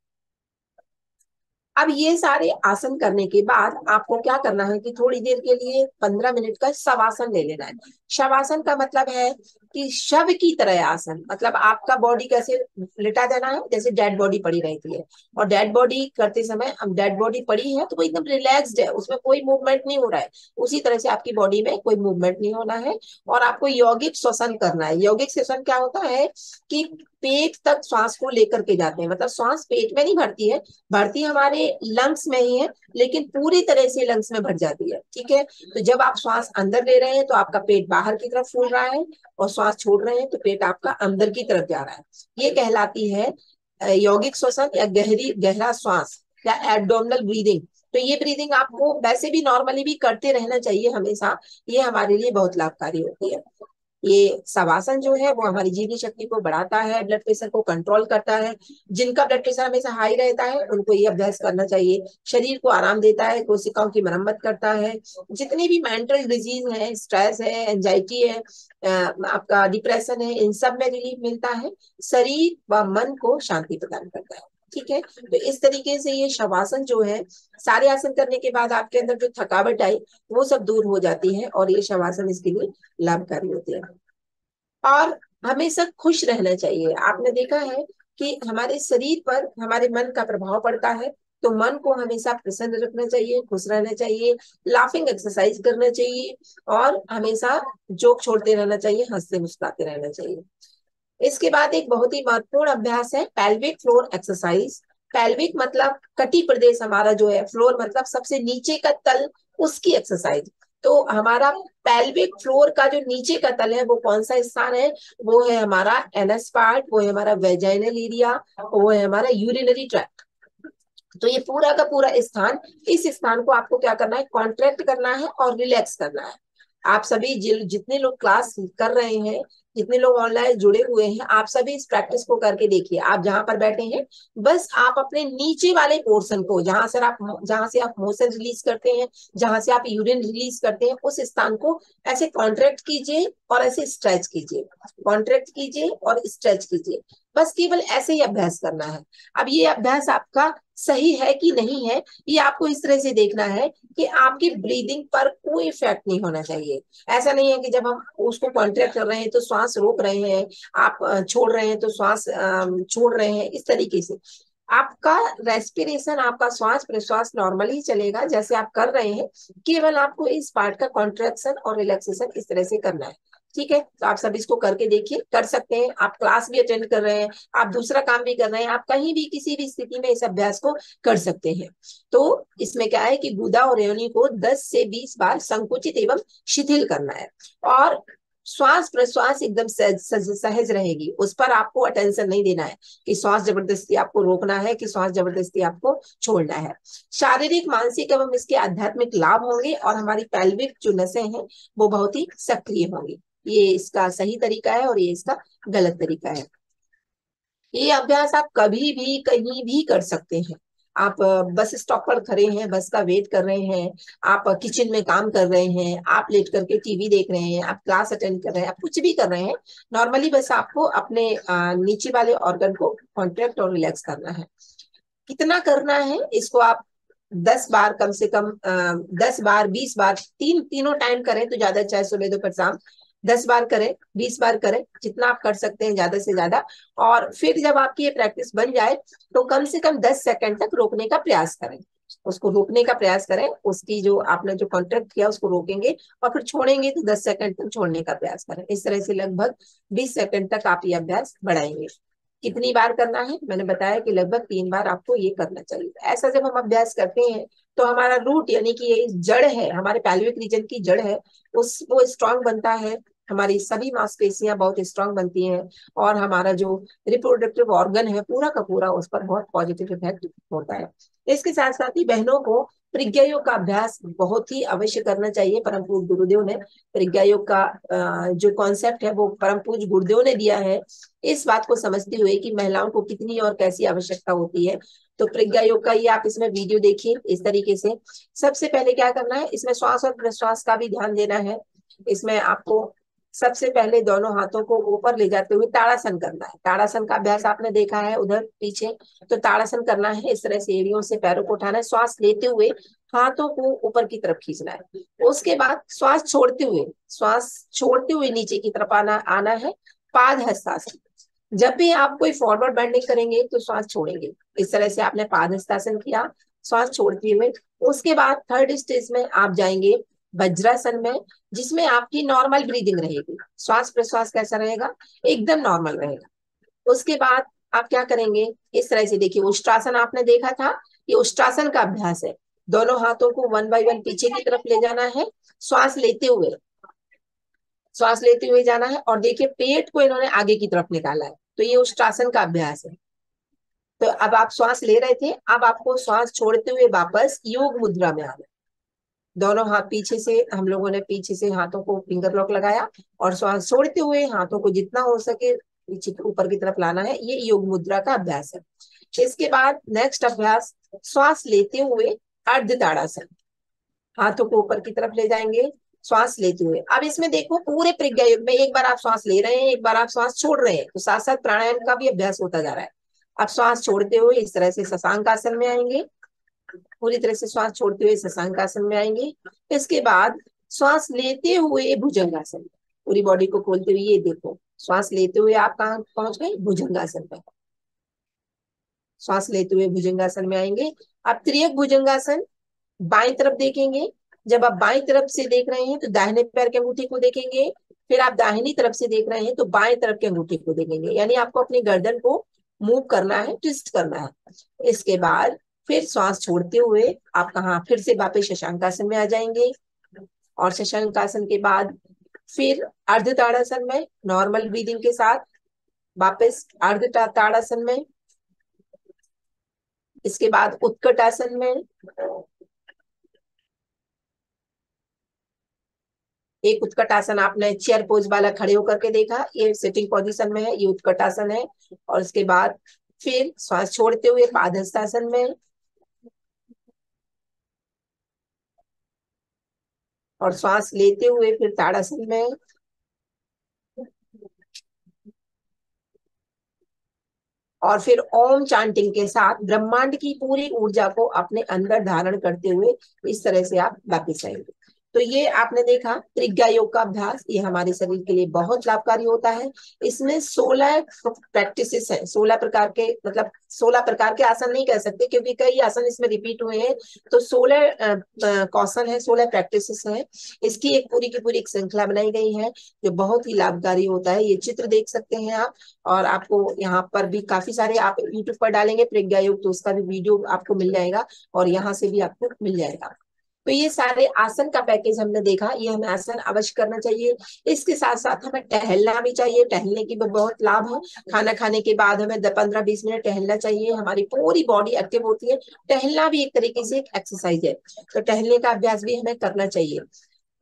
अब ये सारे आसन करने के बाद आपको क्या करना है कि थोड़ी देर के लिए पंद्रह मिनट का शवासन ले लेना है। शवासन का मतलब है कि शव की तरह आसन मतलब आपका बॉडी कैसे लिटा देना है, जैसे डेड बॉडी पड़ी रहती है। और डेड बॉडी करते समय, अब डेड बॉडी पड़ी है तो वो एकदम रिलैक्स्ड है, उसमें कोई मूवमेंट नहीं हो रहा है। उसी तरह से आपकी बॉडी में कोई मूवमेंट नहीं होना है। और आपको यौगिक श्वसन करना है। यौगिक श्वसन क्या होता है कि पेट तक श्वास को लेकर के जाते हैं। मतलब श्वास पेट में नहीं भरती है, भरती हमारे लंग्स में ही है, लेकिन पूरी तरह से लंग्स में भर जाती है, ठीक है? तो जब आप श्वास अंदर ले रहे हैं तो आपका पेट बाहर की तरफ़ फूल रहा है और श्वास छोड़ रहे हैं तो पेट आपका अंदर की तरफ़ जा रहा है। ये कहलाती है यौगिक श्वसन या गहरी, गहरा श्वास या एब्डोमिनल ब्रीदिंग तो ये ब्रीदिंग आपको वैसे भी नॉर्मली भी करते रहना चाहिए हमेशा। ये हमारे लिए बहुत लाभकारी होती है। ये सवासन जो है, वो हमारी जीवनी शक्ति को बढ़ाता है ब्लड प्रेशर को कंट्रोल करता है। जिनका ब्लड प्रेशर हमेशा हाई रहता है, उनको ये अभ्यास करना चाहिए। शरीर को आराम देता है, कोशिकाओं की मरम्मत करता है। जितनी भी मेंटल डिज़ीज़ है स्ट्रेस है एंजाइटी है आपका डिप्रेशन है, इन सब में रिलीफ मिलता है। शरीर व मन को शांति प्रदान करता है। ठीक है? तो इस तरीके से ये शवासन जो है, सारे आसन करने के बाद आपके अंदर जो थकावट आई, वो सब दूर हो जाती है और ये शवासन इसके लिए लाभकारी होते हैं। और हमेशा खुश रहना चाहिए। आपने देखा है कि हमारे शरीर पर हमारे मन का प्रभाव पड़ता है तो मन को हमेशा प्रसन्न रखना चाहिए, खुश रहना चाहिए लाफिंग एक्सरसाइज करना चाहिए और हमेशा जोक छोड़ते रहना चाहिए हँसते मुस्कुराते रहना चाहिए। इसके बाद एक बहुत ही महत्वपूर्ण अभ्यास है पेल्विक फ्लोर एक्सरसाइज पेल्विक मतलब कटी प्रदेश हमारा जो है फ्लोर मतलब सबसे नीचे का तल, उसकी एक्सरसाइज तो हमारा पेल्विक फ्लोर का जो नीचे का तल है, वो कौन सा स्थान है? वो है हमारा एनएस पार्ट वो है हमारा वेजाइनल एरिया वो है हमारा यूरिनरी ट्रैक्ट तो ये पूरा का पूरा स्थान, इस स्थान को आपको क्या करना है? कॉन्ट्रैक्ट करना है और रिलैक्स करना है. आप सभी जितने लोग क्लास कर रहे हैं जितने लोग ऑनलाइन जुड़े हुए हैं, आप सभी इस प्रैक्टिस को करके देखिए। आप जहाँ पर बैठे हैं, बस आप अपने नीचे वाले पोर्शन को, जहाँ से आप जहाँ से आप मोशन रिलीज़ करते हैं, जहाँ से आप यूरिन रिलीज़ करते हैं, उस स्थान को ऐसे कॉन्ट्रैक्ट कीजिए और ऐसे स्ट्रेच कीजिए। कॉन्ट्रैक्ट कीजिए और स्ट्रेच कीजिए। बस केवल ऐसे ही अभ्यास करना है। अब ये अभ्यास आपका सही है कि नहीं है, ये आपको इस तरह से देखना है कि आपकी ब्रीदिंग पर कोई इफ़ेक्ट नहीं होना चाहिए। ऐसा नहीं है कि जब हम उसको कॉन्ट्रैक्ट कर रहे हैं तो श्वास रोक रहे हैं, आप छोड़ रहे हैं तो श्वास छोड़ रहे हैं, इस तरीके से। आपका रेस्पिरेशन आपका श्वास प्रश्वास नॉर्मल ही चलेगा, जैसे आप कर रहे हैं, केवल आपको इस पार्ट का कॉन्ट्रेक्शन और रिलैक्सेशन इस तरह से करना है। ठीक है? तो आप सब इसको करके देखिए, कर सकते हैं। आप क्लास भी अटेंड कर रहे हैं, आप दूसरा काम भी कर रहे हैं, आप कहीं भी किसी भी स्थिति में इस अभ्यास को कर सकते हैं। तो इसमें क्या है कि गुदा और रेवनी को 10 से 20 बार संकुचित एवं शिथिल करना है और श्वास प्रश्वास एकदम सहज सहज रहेगी। उस पर आपको अटेंशन नहीं देना है कि श्वास ज़बरदस्ती आपको रोकना है, कि श्वास ज़बरदस्ती आपको छोड़ना है। शारीरिक, मानसिक एवं इसके आध्यात्मिक लाभ होंगे और हमारी पैल्विक जो नसें हैं, वो बहुत ही सक्रिय होंगी। ये इसका सही तरीका है और ये इसका गलत तरीका है। ये अभ्यास आप कभी भी, कहीं भी कर सकते हैं। आप बस स्टॉप पर खड़े हैं, बस का वेट कर रहे हैं, आप किचन में काम कर रहे हैं, आप लेट करके टीवी देख रहे हैं, आप क्लास अटेंड कर रहे हैं, आप कुछ भी कर रहे हैं, नॉर्मली बस आपको अपने नीचे वाले ऑर्गन को कॉन्ट्रैक्ट और रिलैक्स करना है। कितना करना है, इसको आप दस बार कम से कम दस बार, बीस बार, तीन, तीनों टाइम करें तो ज़्यादा चाहे सुबह दोपहर शाम दस बार करें, बीस बार करें, जितना आप कर सकते हैं ज़्यादा से ज़्यादा। और फिर जब आपकी ये प्रैक्टिस बन जाए तो कम से कम दस सेकंड तक रोकने का प्रयास करें। उसको रोकने का प्रयास करें, उसकी जो आपने जो कॉन्ट्रैक्ट किया, उसको रोकेंगे और फिर छोड़ेंगे तो दस सेकंड तक छोड़ने का प्रयास करें। इस तरह से लगभग बीस सेकंड तक आप ये अभ्यास बढ़ाएँगे। कितनी बार करना है? मैंने बताया कि लगभग तीन बार आपको ये करना चाहिए। ऐसा जब हम अभ्यास करते हैं तो हमारा रूट यानी कि ये जड़ है, हमारे पैल्विक रीजन की जड़ है, उस, वो स्ट्रांग बनता है। हमारी सभी मांसपेशियाँ बहुत स्ट्रांग बनती हैं और हमारा जो रिप्रोडक्टिव ऑर्गन है पूरा का पूरा उस पर बहुत पॉजिटिव इफ़ेक्ट होता है। इसके साथ साथ ही बहनों को प्रज्ञा योग का अभ्यास बहुत ही अवश्य करना चाहिए। परम पूज गुरुदेव ने प्रज्ञा योग का जो कॉन्सेप्ट है वो परम पूज गुरुदेव ने दिया है। इस बात को समझते हुए कि महिलाओं को कितनी और कैसी आवश्यकता होती है। तो प्रज्ञा योग का ये आप इसमें वीडियो देखिए इस तरीके से। सबसे पहले क्या करना है? इसमें श्वास और प्रश्वास का भी ध्यान देना है। इसमें आपको सबसे पहले दोनों हाथों को ऊपर ले जाते हुए ताड़ासन करना है। ताड़ासन का अभ्यास आपने देखा है उधर पीछे। तो ताड़ासन करना है, इस तरह से एड़ियों से पैरों को उठाना है। श्वास लेते हुए हाथों को ऊपर की तरफ़ खींचना है। उसके बाद श्वास छोड़ते हुए, श्वास छोड़ते हुए नीचे की तरफ़ आना आना है। पाद हस्तासन जब भी आप कोई फॉरवर्ड बैंडिंग करेंगे तो श्वास छोड़ेंगे। इस तरह से आपने पाद हस्तासन किया, श्वास छोड़ते हुए। उसके बाद थर्ड स्टेज में आप जाएँगे। वज्रासन में, जिसमें आपकी नॉर्मल ब्रीदिंग रहेगी। श्वास प्रश्वास कैसा रहेगा? एकदम नॉर्मल रहेगा। उसके बाद आप क्या करेंगे? इस तरह से देखिए उष्ट्रासन आपने देखा था, ये उष्ट्रासन का अभ्यास है। दोनों हाथों को वन बाय वन पीछे की तरफ़ ले जाना है, श्वास लेते हुए। श्वास लेते हुए जाना है और देखिए, पेट को इन्होंने आगे की तरफ़ निकाला है। तो ये उष्ट्रासन का अभ्यास है। तो अब आप श्वास ले रहे थे, अब आपको श्वास छोड़ते हुए वापस योग मुद्रा में आना दोनों हाथ पीछे से, हम लोगों ने पीछे से हाथों को फिंगर लॉक लगाया और श्वास छोड़ते हुए हाथों को जितना हो सके ऊपर की तरफ़ लाना है। ये योग मुद्रा का अभ्यास है। इसके बाद नेक्स्ट अभ्यास, श्वास लेते हुए अर्ध ताड़ासन हाथों को ऊपर की तरफ़ ले जाएँगे, श्वास लेते हुए। अब इसमें देखो, पूरे प्रज्ञा युग में एक बार आप श्वास ले रहे हैं, एक बार आप श्वास छोड़ रहे हैं तो साथ साथ प्राणायाम का भी अभ्यास होता जा रहा है। अब श्वास छोड़ते हुए इस तरह से शशांक आसन में आएँगे। पूरी तरह से श्वास छोड़ते हुए शशांक आसन में आएँगे। इसके बाद श्वास लेते हुए भुजंगासन। पूरी बॉडी को खोलते हुए ये देखो, श्वास लेते हुए आप कहा पहुँच गए? भुजंगासन पर। श्वास लेते हुए भुजंगासन में आएँगे। अब त्रियक भुजंगासन बाई तरफ़ देखेंगे। जब आप बाई तरफ़ से देख रहे हैं तो दाहिने पैर के अंगूठे को देखेंगे। फिर आप दाहिनी तरफ़ से देख रहे हैं तो बाएँ तरफ़ के अंगूठे को देखेंगे। यानी आपको अपनी गर्दन को मूव करना है ट्विस्ट करना है। इसके बाद फिर श्वास छोड़ते हुए आप कहा, फिर से वापस शशांकासन में आ जाएँगे। और शशांकासन के बाद फिर अर्ध ताड़ासन में नॉर्मल ब्रीदिंग के साथ वापस अर्ध ताड़ासन में, इसके बाद उत्कट आसन में। एक उत्कट आसन आपने चेयर पोज वाला खड़े होकर के देखा, ये सिटिंग पोजीशन में है, ये उत्कट आसन है। और उसके बाद फिर श्वास छोड़ते हुए पादस्थ आसन में और श्वास लेते हुए फिर ताड़ासन में और फिर ओम चांटिंग के साथ ब्रह्मांड की पूरी ऊर्जा को अपने अंदर धारण करते हुए इस तरह से आप वापिस आएँगे। तो ये आपने देखा त्रिज्ञा योग का अभ्यास, ये हमारे शरीर के लिए बहुत लाभकारी होता है। इसमें सोलह प्रैक्टिसेस है, सोलह प्रकार के मतलब सोलह प्रकार के आसन नहीं कह सकते, क्योंकि कई आसन इसमें रिपीट हुए हैं। तो सोलह कौशल है, सोलह प्रैक्टिसेस है। इसकी एक पूरी की पूरी एक श्रृंखला बनाई गई है, जो बहुत ही लाभकारी होता है। ये चित्र देख सकते हैं आप, और आपको यहाँ पर भी काफ़ी सारे आप यूट्यूब पर डालेंगे, प्रज्ञा योग तो उसका भी वीडियो आपको मिल जाएगा, और यहाँ से भी आपको मिल जाएगा। तो ये सारे आसन का पैकेज हमने देखा, ये हमें आसन अवश्य करना चाहिए। इसके साथ साथ हमें टहलना भी चाहिए। टहलने की भी बहुत लाभ है। खाना खाने के बाद हमें पंद्रह बीस मिनट टहलना चाहिए। हमारी पूरी बॉडी एक्टिव होती है। टहलना भी एक तरीके से एक एक्सरसाइज है। तो टहलने का अभ्यास भी हमें करना चाहिए।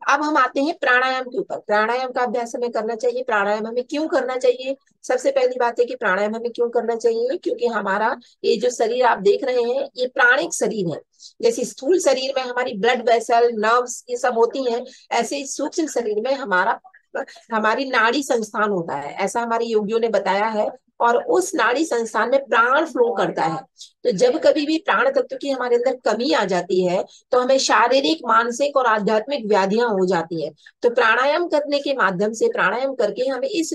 अब हम आते हैं प्राणायाम के ऊपर। प्राणायाम का अभ्यास हमें करना चाहिए, प्राणायाम हमें क्यों करना चाहिए? सबसे पहली बात है कि प्राणायाम हमें क्यों करना चाहिए? क्योंकि हमारा ये जो शरीर आप देख रहे हैं, ये प्राणिक शरीर है। जैसे स्थूल शरीर में हमारी ब्लड वेसल नर्व्स ये सब होती हैं, ऐसे सूक्ष्म शरीर में हमारा, हमारी नाड़ी संस्थान होता है। ऐसा हमारे योगियों ने बताया है। और उस नाड़ी संस्थान में प्राण फ्लो करता है। तो जब कभी भी प्राण तत्व की हमारे अंदर कमी आ जाती है तो हमें शारीरिक, मानसिक और आध्यात्मिक व्याधियाँ हो जाती है। तो प्राणायाम करने के माध्यम से, प्राणायाम करके हमें इस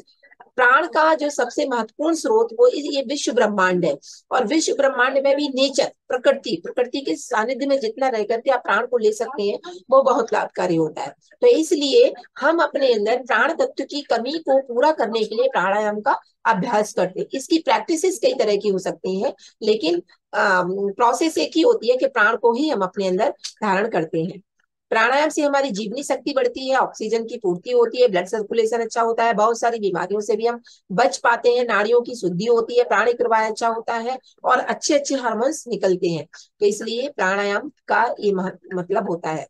प्राण का जो सबसे महत्वपूर्ण स्रोत वो ये विश्व ब्रह्मांड है। और विश्व ब्रह्मांड में भी नेचर प्रकृति प्रकृति के सानिध्य में जितना रह करके आप प्राण को ले सकते हैं, वो बहुत लाभकारी होता है। तो इसलिए हम अपने अंदर प्राण तत्व की कमी को पूरा करने के लिए प्राणायाम का अभ्यास करते हैं। इसकी प्रैक्टिस कई तरह की हो सकती है, लेकिन प्रोसेस एक ही होती है कि प्राण को ही हम अपने अंदर धारण करते हैं। प्राणायाम से हमारी जीवनी शक्ति बढ़ती है, ऑक्सीजन की पूर्ति होती है ब्लड सर्कुलेशन अच्छा होता है, बहुत सारी बीमारियों से भी हम बच पाते हैं, नाड़ियों की शुद्धि होती है प्राणिक प्रवाह अच्छा होता है और अच्छे अच्छे हार्मोन्स निकलते हैं। तो इसलिए प्राणायाम का ये मतलब होता है।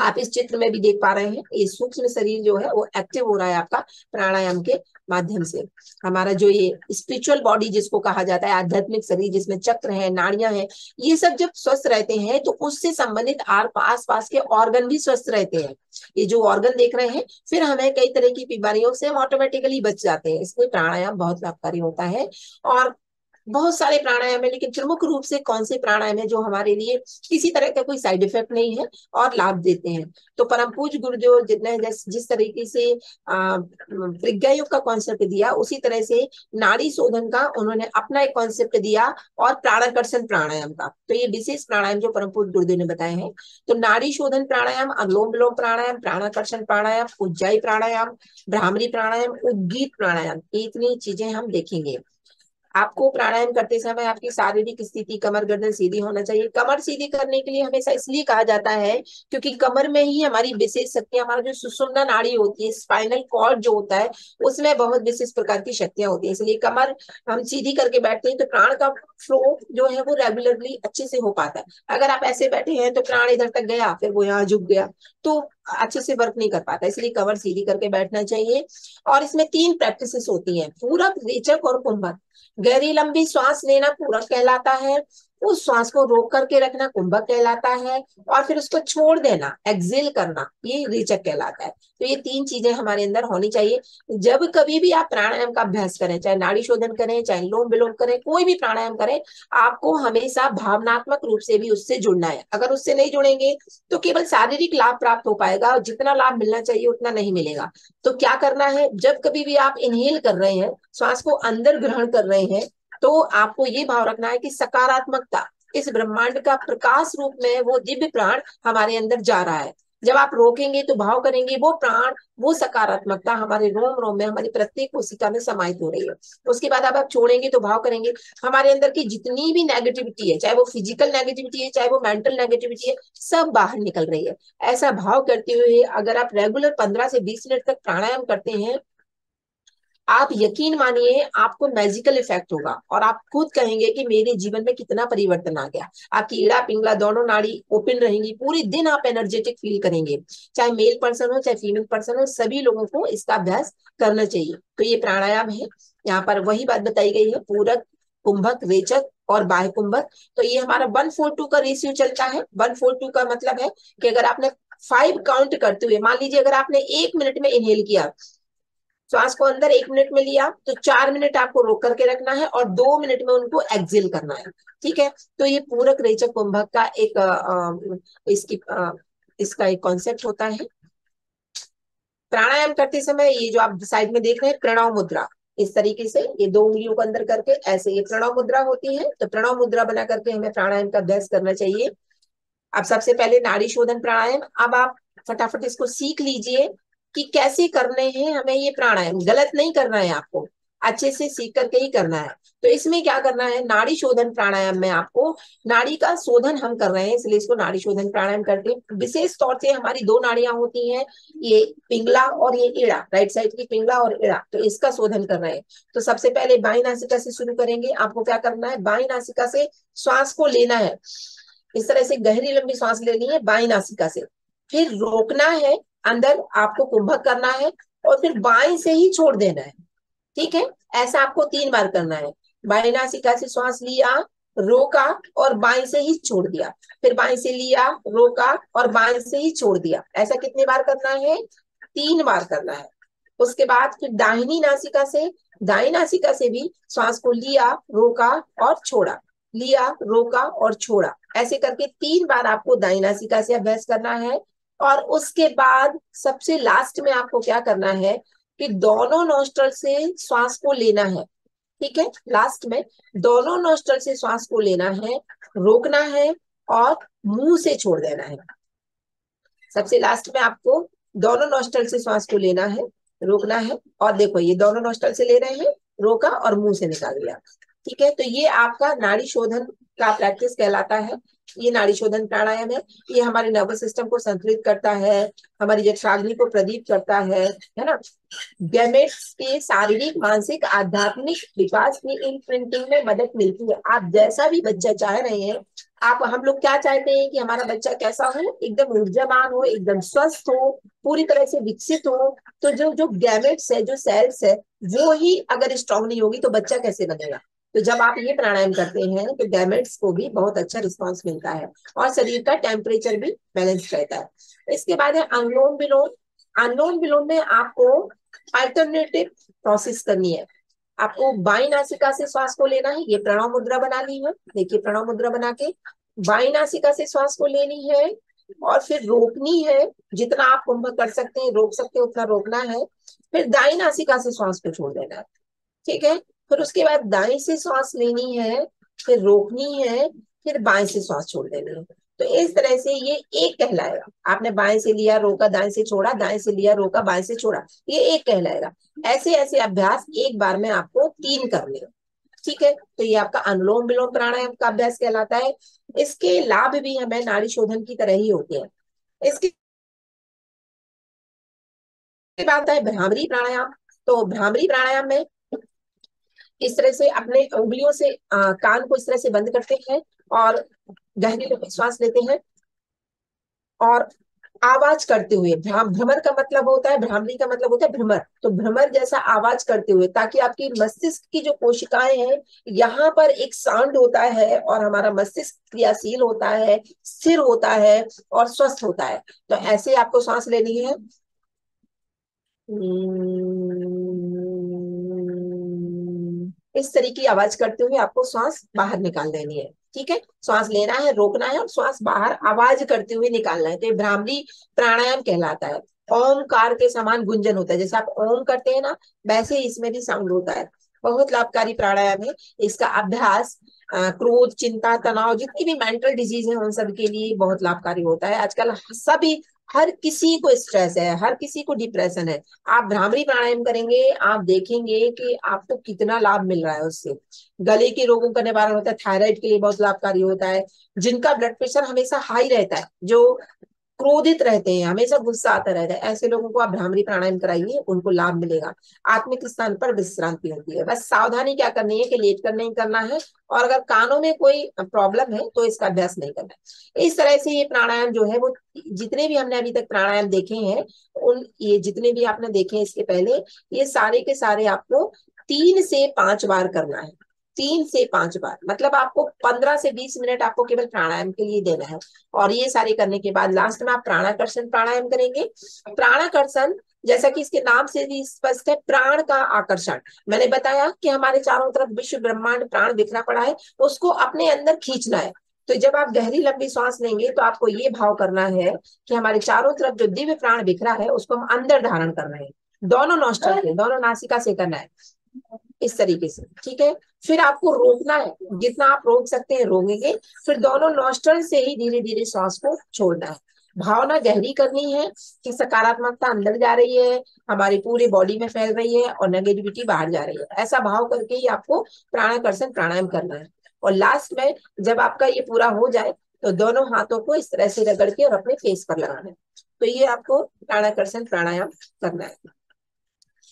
आप इस चित्र में भी देख पा रहे हैं, ये सूक्ष्म शरीर जो है वो एक्टिव हो रहा है आपका प्राणायाम के माध्यम से। हमारा जो ये स्पिरिचुअल बॉडी जिसको कहा जाता है, आध्यात्मिक शरीर जिसमें चक्र है, नाड़ियाँ हैं, ये सब जब स्वस्थ रहते हैं तो उससे संबंधित आस पास के ऑर्गन भी स्वस्थ रहते हैं। ये जो ऑर्गन देख रहे हैं, फिर हमें कई तरह की बीमारियों से हम ऑटोमेटिकली बच जाते हैं। इसमें प्राणायाम बहुत लाभकारी होता है और बहुत सारे प्राणायाम है, लेकिन प्रमुख रूप से कौन से प्राणायाम है जो हमारे लिए किसी तरह का कोई साइड इफ़ेक्ट नहीं है और लाभ देते हैं? तो परम पूज गुरुदेव जितने जिस तरीके से योग का कॉन्सेप्ट दिया, उसी तरह से नाड़ी शोधन का उन्होंने अपना एक कॉन्सेप्ट दिया और प्राणाकर्षण प्राणायाम का। तो ये विशेष प्राणायाम जो परम पूज गुरुदेव ने बताए हैं। तो नाड़ी शोधन प्राणायाम अनुलोम विलोम प्राणायाम, प्राणाकर्षण प्राणायाम, उज्जाई प्राणायाम भ्रामरी प्राणायाम, उद्गीत प्राणायाम इतनी चीज़ें हम देखेंगे। आपको प्राणायाम करते समय आपकी शारीरिक स्थिति, कमर गर्दन सीधी होना चाहिए। कमर सीधी करने के लिए हमेशा इसलिए कहा जाता है क्योंकि कमर में ही हमारी विशेष शक्तियाँ हमारा जो सुषुम्ना नाड़ी होती है स्पाइनल कॉर्ड जो होता है, उसमें बहुत विशेष प्रकार की शक्तियाँ होती है। इसलिए कमर हम सीधी करके बैठते हैं तो प्राण का फ्लो जो है वो रेगुलरली अच्छे से हो पाता है। अगर आप ऐसे बैठे हैं तो प्राण इधर तक गया, फिर वो यहाँ झुक गया। तो अच्छे से वर्क नहीं कर पाता, इसलिए कवर सीधी करके बैठना चाहिए। और इसमें तीन प्रैक्टिसेस होती हैं पूरक रेचक और कुंभक। गहरी लंबी श्वास लेना पूरक कहलाता है। उस श्वास को रोक करके रखना, कुंभक कहलाता है, और फिर उसको छोड़ देना एक्सेल करना, ये रिचक कहलाता है। तो ये तीन चीज़ें हमारे अंदर होनी चाहिए। जब कभी भी आप प्राणायाम का अभ्यास करें, चाहे नाड़ी शोधन करें, चाहे लोम विलोम करें, कोई भी प्राणायाम करें, आपको हमेशा भावनात्मक रूप से भी उससे जुड़ना है। अगर उससे नहीं जुड़ेंगे तो केवल शारीरिक लाभ प्राप्त हो पाएगा, और जितना लाभ मिलना चाहिए, उतना नहीं मिलेगा। तो क्या करना है? जब कभी भी आप इनहेल कर रहे हैं, श्वास को अंदर ग्रहण कर रहे हैं तो आपको ये भाव रखना है कि सकारात्मकता, इस ब्रह्मांड का प्रकाश रूप में वो दिव्य प्राण हमारे अंदर जा रहा है। जब आप रोकेंगे तो भाव करेंगे, वो प्राण, वो सकारात्मकता हमारे रोम रोम में, हमारी प्रत्येक कोशिका में समाहित हो रही है। उसके बाद अब आप छोड़ेंगे तो भाव करेंगे, हमारे अंदर की जितनी भी नेगेटिविटी है, चाहे वो फ़िज़िकल नेगेटिविटी है, चाहे वो मेंटल नेगेटिविटी है, सब बाहर निकल रही है। ऐसा भाव करते हुए अगर आप रेगुलर पंद्रह से बीस मिनट तक प्राणायाम करते हैं आप यकीन मानिए, आपको मैजिकल इफ़ेक्ट होगा और आप खुद कहेंगे कि मेरे जीवन में कितना परिवर्तन आ गया। आपकी इड़ा पिंगला दोनों नाड़ी ओपन रहेंगी, पूरी दिन आप एनर्जेटिक फील करेंगे। चाहे मेल पर्सन हो, चाहे फीमेल पर्सन हो, सभी लोगों को इसका अभ्यास करना चाहिए। तो ये प्राणायाम है। यहाँ पर वही बात बताई गई है, पूरक, कुंभक रेचक और बाह्य कुंभक तो ये हमारा वन फोर टू का रेशियो चलता है। वन फोर टू का मतलब है कि अगर आपने फाइव काउंट करते हुए, मान लीजिए अगर आपने एक मिनट में इनहेल किया श्वास को अंदर एक मिनट में लिया तो चार मिनट आपको रोक करके रखना है और दो मिनट में उनको एक्सिल करना है। ठीक है? तो ये पूरक रेचक कुंभक का एक आ, इसकी आ, इसका एक कॉन्सेप्ट होता है। प्राणायाम करते समय ये जो आप साइड में देख रहे हैं प्रणव मुद्रा। इस तरीके से ये दो उंगलियों को अंदर करके ऐसे ये प्रणव मुद्रा होती है तो प्रणव मुद्रा बना करके हमें प्राणायाम का अभ्यास करना चाहिए। अब सबसे पहले नाड़ी शोधन प्राणायाम। अब आप फटाफट इसको सीख लीजिए। कि कैसे करने हैं, हमें ये प्राणायाम गलत नहीं करना है आपको। अच्छे से सीख करके ही करना है। तो इसमें क्या करना है? नाड़ी शोधन प्राणायाम में आपको, नाड़ी का शोधन हम कर रहे हैं, इसलिए इसको नाड़ी शोधन प्राणायाम करते हैं। विशेष तौर से हमारी दो नाड़ियाँ होती हैं, ये पिंगला और ये इड़ा राइट साइड की पिंगला और इड़ा। तो इसका शोधन कर रहे हैं। तो सबसे पहले बाई नासिका से शुरू करेंगे। आपको क्या करना है? बाई नासिका से श्वास को लेना है। इस तरह से गहरी लंबी श्वास लेनी है बाई नासिका से। फिर रोकना है अंदर आपको कुंभक करना है और फिर बाएँ से ही छोड़ देना है। ठीक है? ऐसा आपको तीन बार करना है। बाएँ नासिका से श्वास लिया, रोका और बाएँ से ही छोड़ दिया। फिर बाएँ से लिया, रोका और बाएँ से ही छोड़ दिया। ऐसा कितने बार करना है? तीन बार करना है। उसके बाद फिर दाहिनी नासिका से दाई नासिका से भी श्वास को लिया, रोका और छोड़ा। लिया, रोका और छोड़ा। ऐसे करके तीन बार आपको दाई नासिका से अभ्यास करना है। और उसके बाद सबसे लास्ट में आपको क्या करना है कि दोनों नोस्टल से श्वास को लेना है, ठीक है? लास्ट में दोनों नोस्टल से श्वास को लेना है, रोकना है और मुँह से छोड़ देना है। सबसे लास्ट में आपको दोनों नोस्टल से श्वास को लेना है, रोकना है और देखो ये दोनों नोस्टल से ले रहे हैं, रोका और मुँह से निकाल दिया ठीक है? तो ये आपका नाड़ी शोधन का प्रैक्टिस कहलाता है। ये नाड़ी शोधन प्राणायाम है, ये हमारे नर्वस सिस्टम को संतुलित करता है, हमारी जठराग्नि को प्रदीप करता है है ना? गैमेट्स के शारीरिक, मानसिक, आध्यात्मिक विकास की इन प्रिंटिंग में मदद मिलती है। आप जैसा भी बच्चा चाह रहे हैं, आप, हम लोग क्या चाहते हैं कि हमारा बच्चा कैसा हो? एकदम ऊर्जावान हो, एकदम स्वस्थ हो, पूरी तरह से विकसित हो तो जो जो गैमेट्स है, जो सेल्स है, वो ही अगर स्ट्रांग नहीं होगी तो बच्चा कैसे बनेगा? तो जब आप ये प्राणायाम करते हैं तो गैमेट्स को भी बहुत अच्छा रिस्पांस मिलता है और शरीर का टेम्परेचर भी बैलेंस रहता है। इसके बाद है अनुलोम विलोम अनुलोम विलोम में आपको अल्टरनेटिव प्रोसेस करनी है। आपको बाई नासिका से श्वास को लेना है, ये प्रणव मुद्रा बना ली है। देखिए प्रणव मुद्रा बना के बाई नासिका से श्वास को लेनी है और फिर रोकनी है, जितना आप कुंभ कर सकते हैं, रोक सकते हैं, उतना रोकना है। फिर दाई नासिका से श्वास को छोड़ देना है। ठीक है? फिर उसके बाद दाएँ से श्वास लेनी है, फिर रोकनी है, फिर बाएँ से श्वास छोड़ देनी है। तो इस तरह से ये एक कहलाएगा। आपने बाएँ से लिया, रोका, दाएँ से छोड़ा, दाएँ से लिया, रोका, बाएँ से छोड़ा, ये एक कहलाएगा। ऐसे ऐसे अभ्यास एक बार में आपको तीन कर करने ठीक है? तो ये आपका अनुलोम विलोम प्राणायाम का अभ्यास कहलाता है। इसके लाभ भी हमें नाड़ी शोधन की तरह ही होते हैं। इसके बाद है भ्रामरी प्राणायाम। तो भ्रामरी प्राणायाम में इस तरह से अपने उंगलियों से आ, कान को इस तरह से बंद करते हैं और गहरी श्वास लेते हैं। और आवाज़ करते हुए भ्रमर का मतलब होता है भ्रामरी का मतलब होता है भ्रमर। तो भ्रमर जैसा आवाज़ करते हुए ताकि आपकी मस्तिष्क की जो कोशिकाएँ हैं यहाँ पर एक साउंड होता है और हमारा मस्तिष्क क्रियाशील होता है स्थिर होता है और स्वस्थ होता है। तो ऐसे आपको सांस लेनी है। इस तरीके की आवाज़ करते हुए आपको श्वास बाहर निकाल देनी है, ठीक है? श्वास लेना है, रोकना है और श्वास बाहर आवाज़ करते हुए निकालना है। तो भ्रामरी प्राणायाम कहलाता है। ओमकार के समान गुंजन होता है। जैसे आप ओम करते हैं ना, वैसे इसमें भी साउंड होता है। बहुत लाभकारी प्राणायाम है। इसका अभ्यास क्रोध, चिंता, तनाव, जितनी भी मेंटल डिज़ीज़ है उन सब के लिए बहुत लाभकारी होता है। आजकल सभी हर किसी को स्ट्रेस है, हर किसी को डिप्रेशन है। आप भ्रामरी प्राणायाम करेंगे, आप देखेंगे कि आपको तो कितना लाभ मिल रहा है उससे। गले के रोगों का निवारण होता है थायराइड के लिए बहुत लाभकारी होता है। जिनका ब्लड प्रेशर हमेशा हाई रहता है, जो क्रोधित रहते हैं, हमेशा गुस्सा आता रहता है। ऐसे लोगों को आप भ्रामरी प्राणायाम कराइए, उनको लाभ मिलेगा। आत्मिक स्थान पर विश्रांति होती है। बस सावधानी क्या करनी है कि लेट कर नहीं करना है और अगर कानों में कोई प्रॉब्लम है तो इसका अभ्यास नहीं करना है। इस तरह से ये प्राणायाम जो है, वो जितने भी हमने अभी तक प्राणायाम देखे हैं, उन, ये जितने भी आपने देखे हैं इसके पहले, ये सारे के सारे आपको तीन से पाँच बार करना है। तीन से पाँच बार मतलब आपको पंद्रह से बीस मिनट आपको केवल प्राणायाम के लिए देना है। और ये सारे करने के बाद लास्ट में आप प्राणाकर्षण प्राणायाम करेंगे। प्राणाकर्षण जैसा कि इसके नाम से भी स्पष्ट है प्राण का आकर्षण। मैंने बताया कि हमारे चारों तरफ़ विश्व ब्रह्मांड प्राण बिखरा पड़ा है उसको अपने अंदर खींचना है। तो जब आप गहरी लंबी सांस लेंगे तो आपको ये भाव करना है कि हमारे चारों तरफ़ जो दिव्य प्राण बिखरा है उसको हम अंदर धारण कर रहे हैं। दोनों नोस्टल से दोनों नासिका से करना है। इस तरीके से, ठीक है? फिर आपको रोकना है, जितना आप रोक सकते हैं रोकेंगे। फिर दोनों नोस्टल से ही धीरे धीरे श्वास को छोड़ना है। भावना गहरी करनी है कि सकारात्मकता अंदर जा रही है, हमारी पूरी बॉडी में फैल रही है और नेगेटिविटी बाहर जा रही है। ऐसा भाव करके ही आपको प्राणाकर्षण प्राणायाम करना है। और लास्ट में जब आपका ये पूरा हो जाए तो दोनों हाथों को इस तरह से रगड़ के और अपने फेस पर लगाना है। तो ये आपको प्राणाकर्षण प्राणायाम करना है।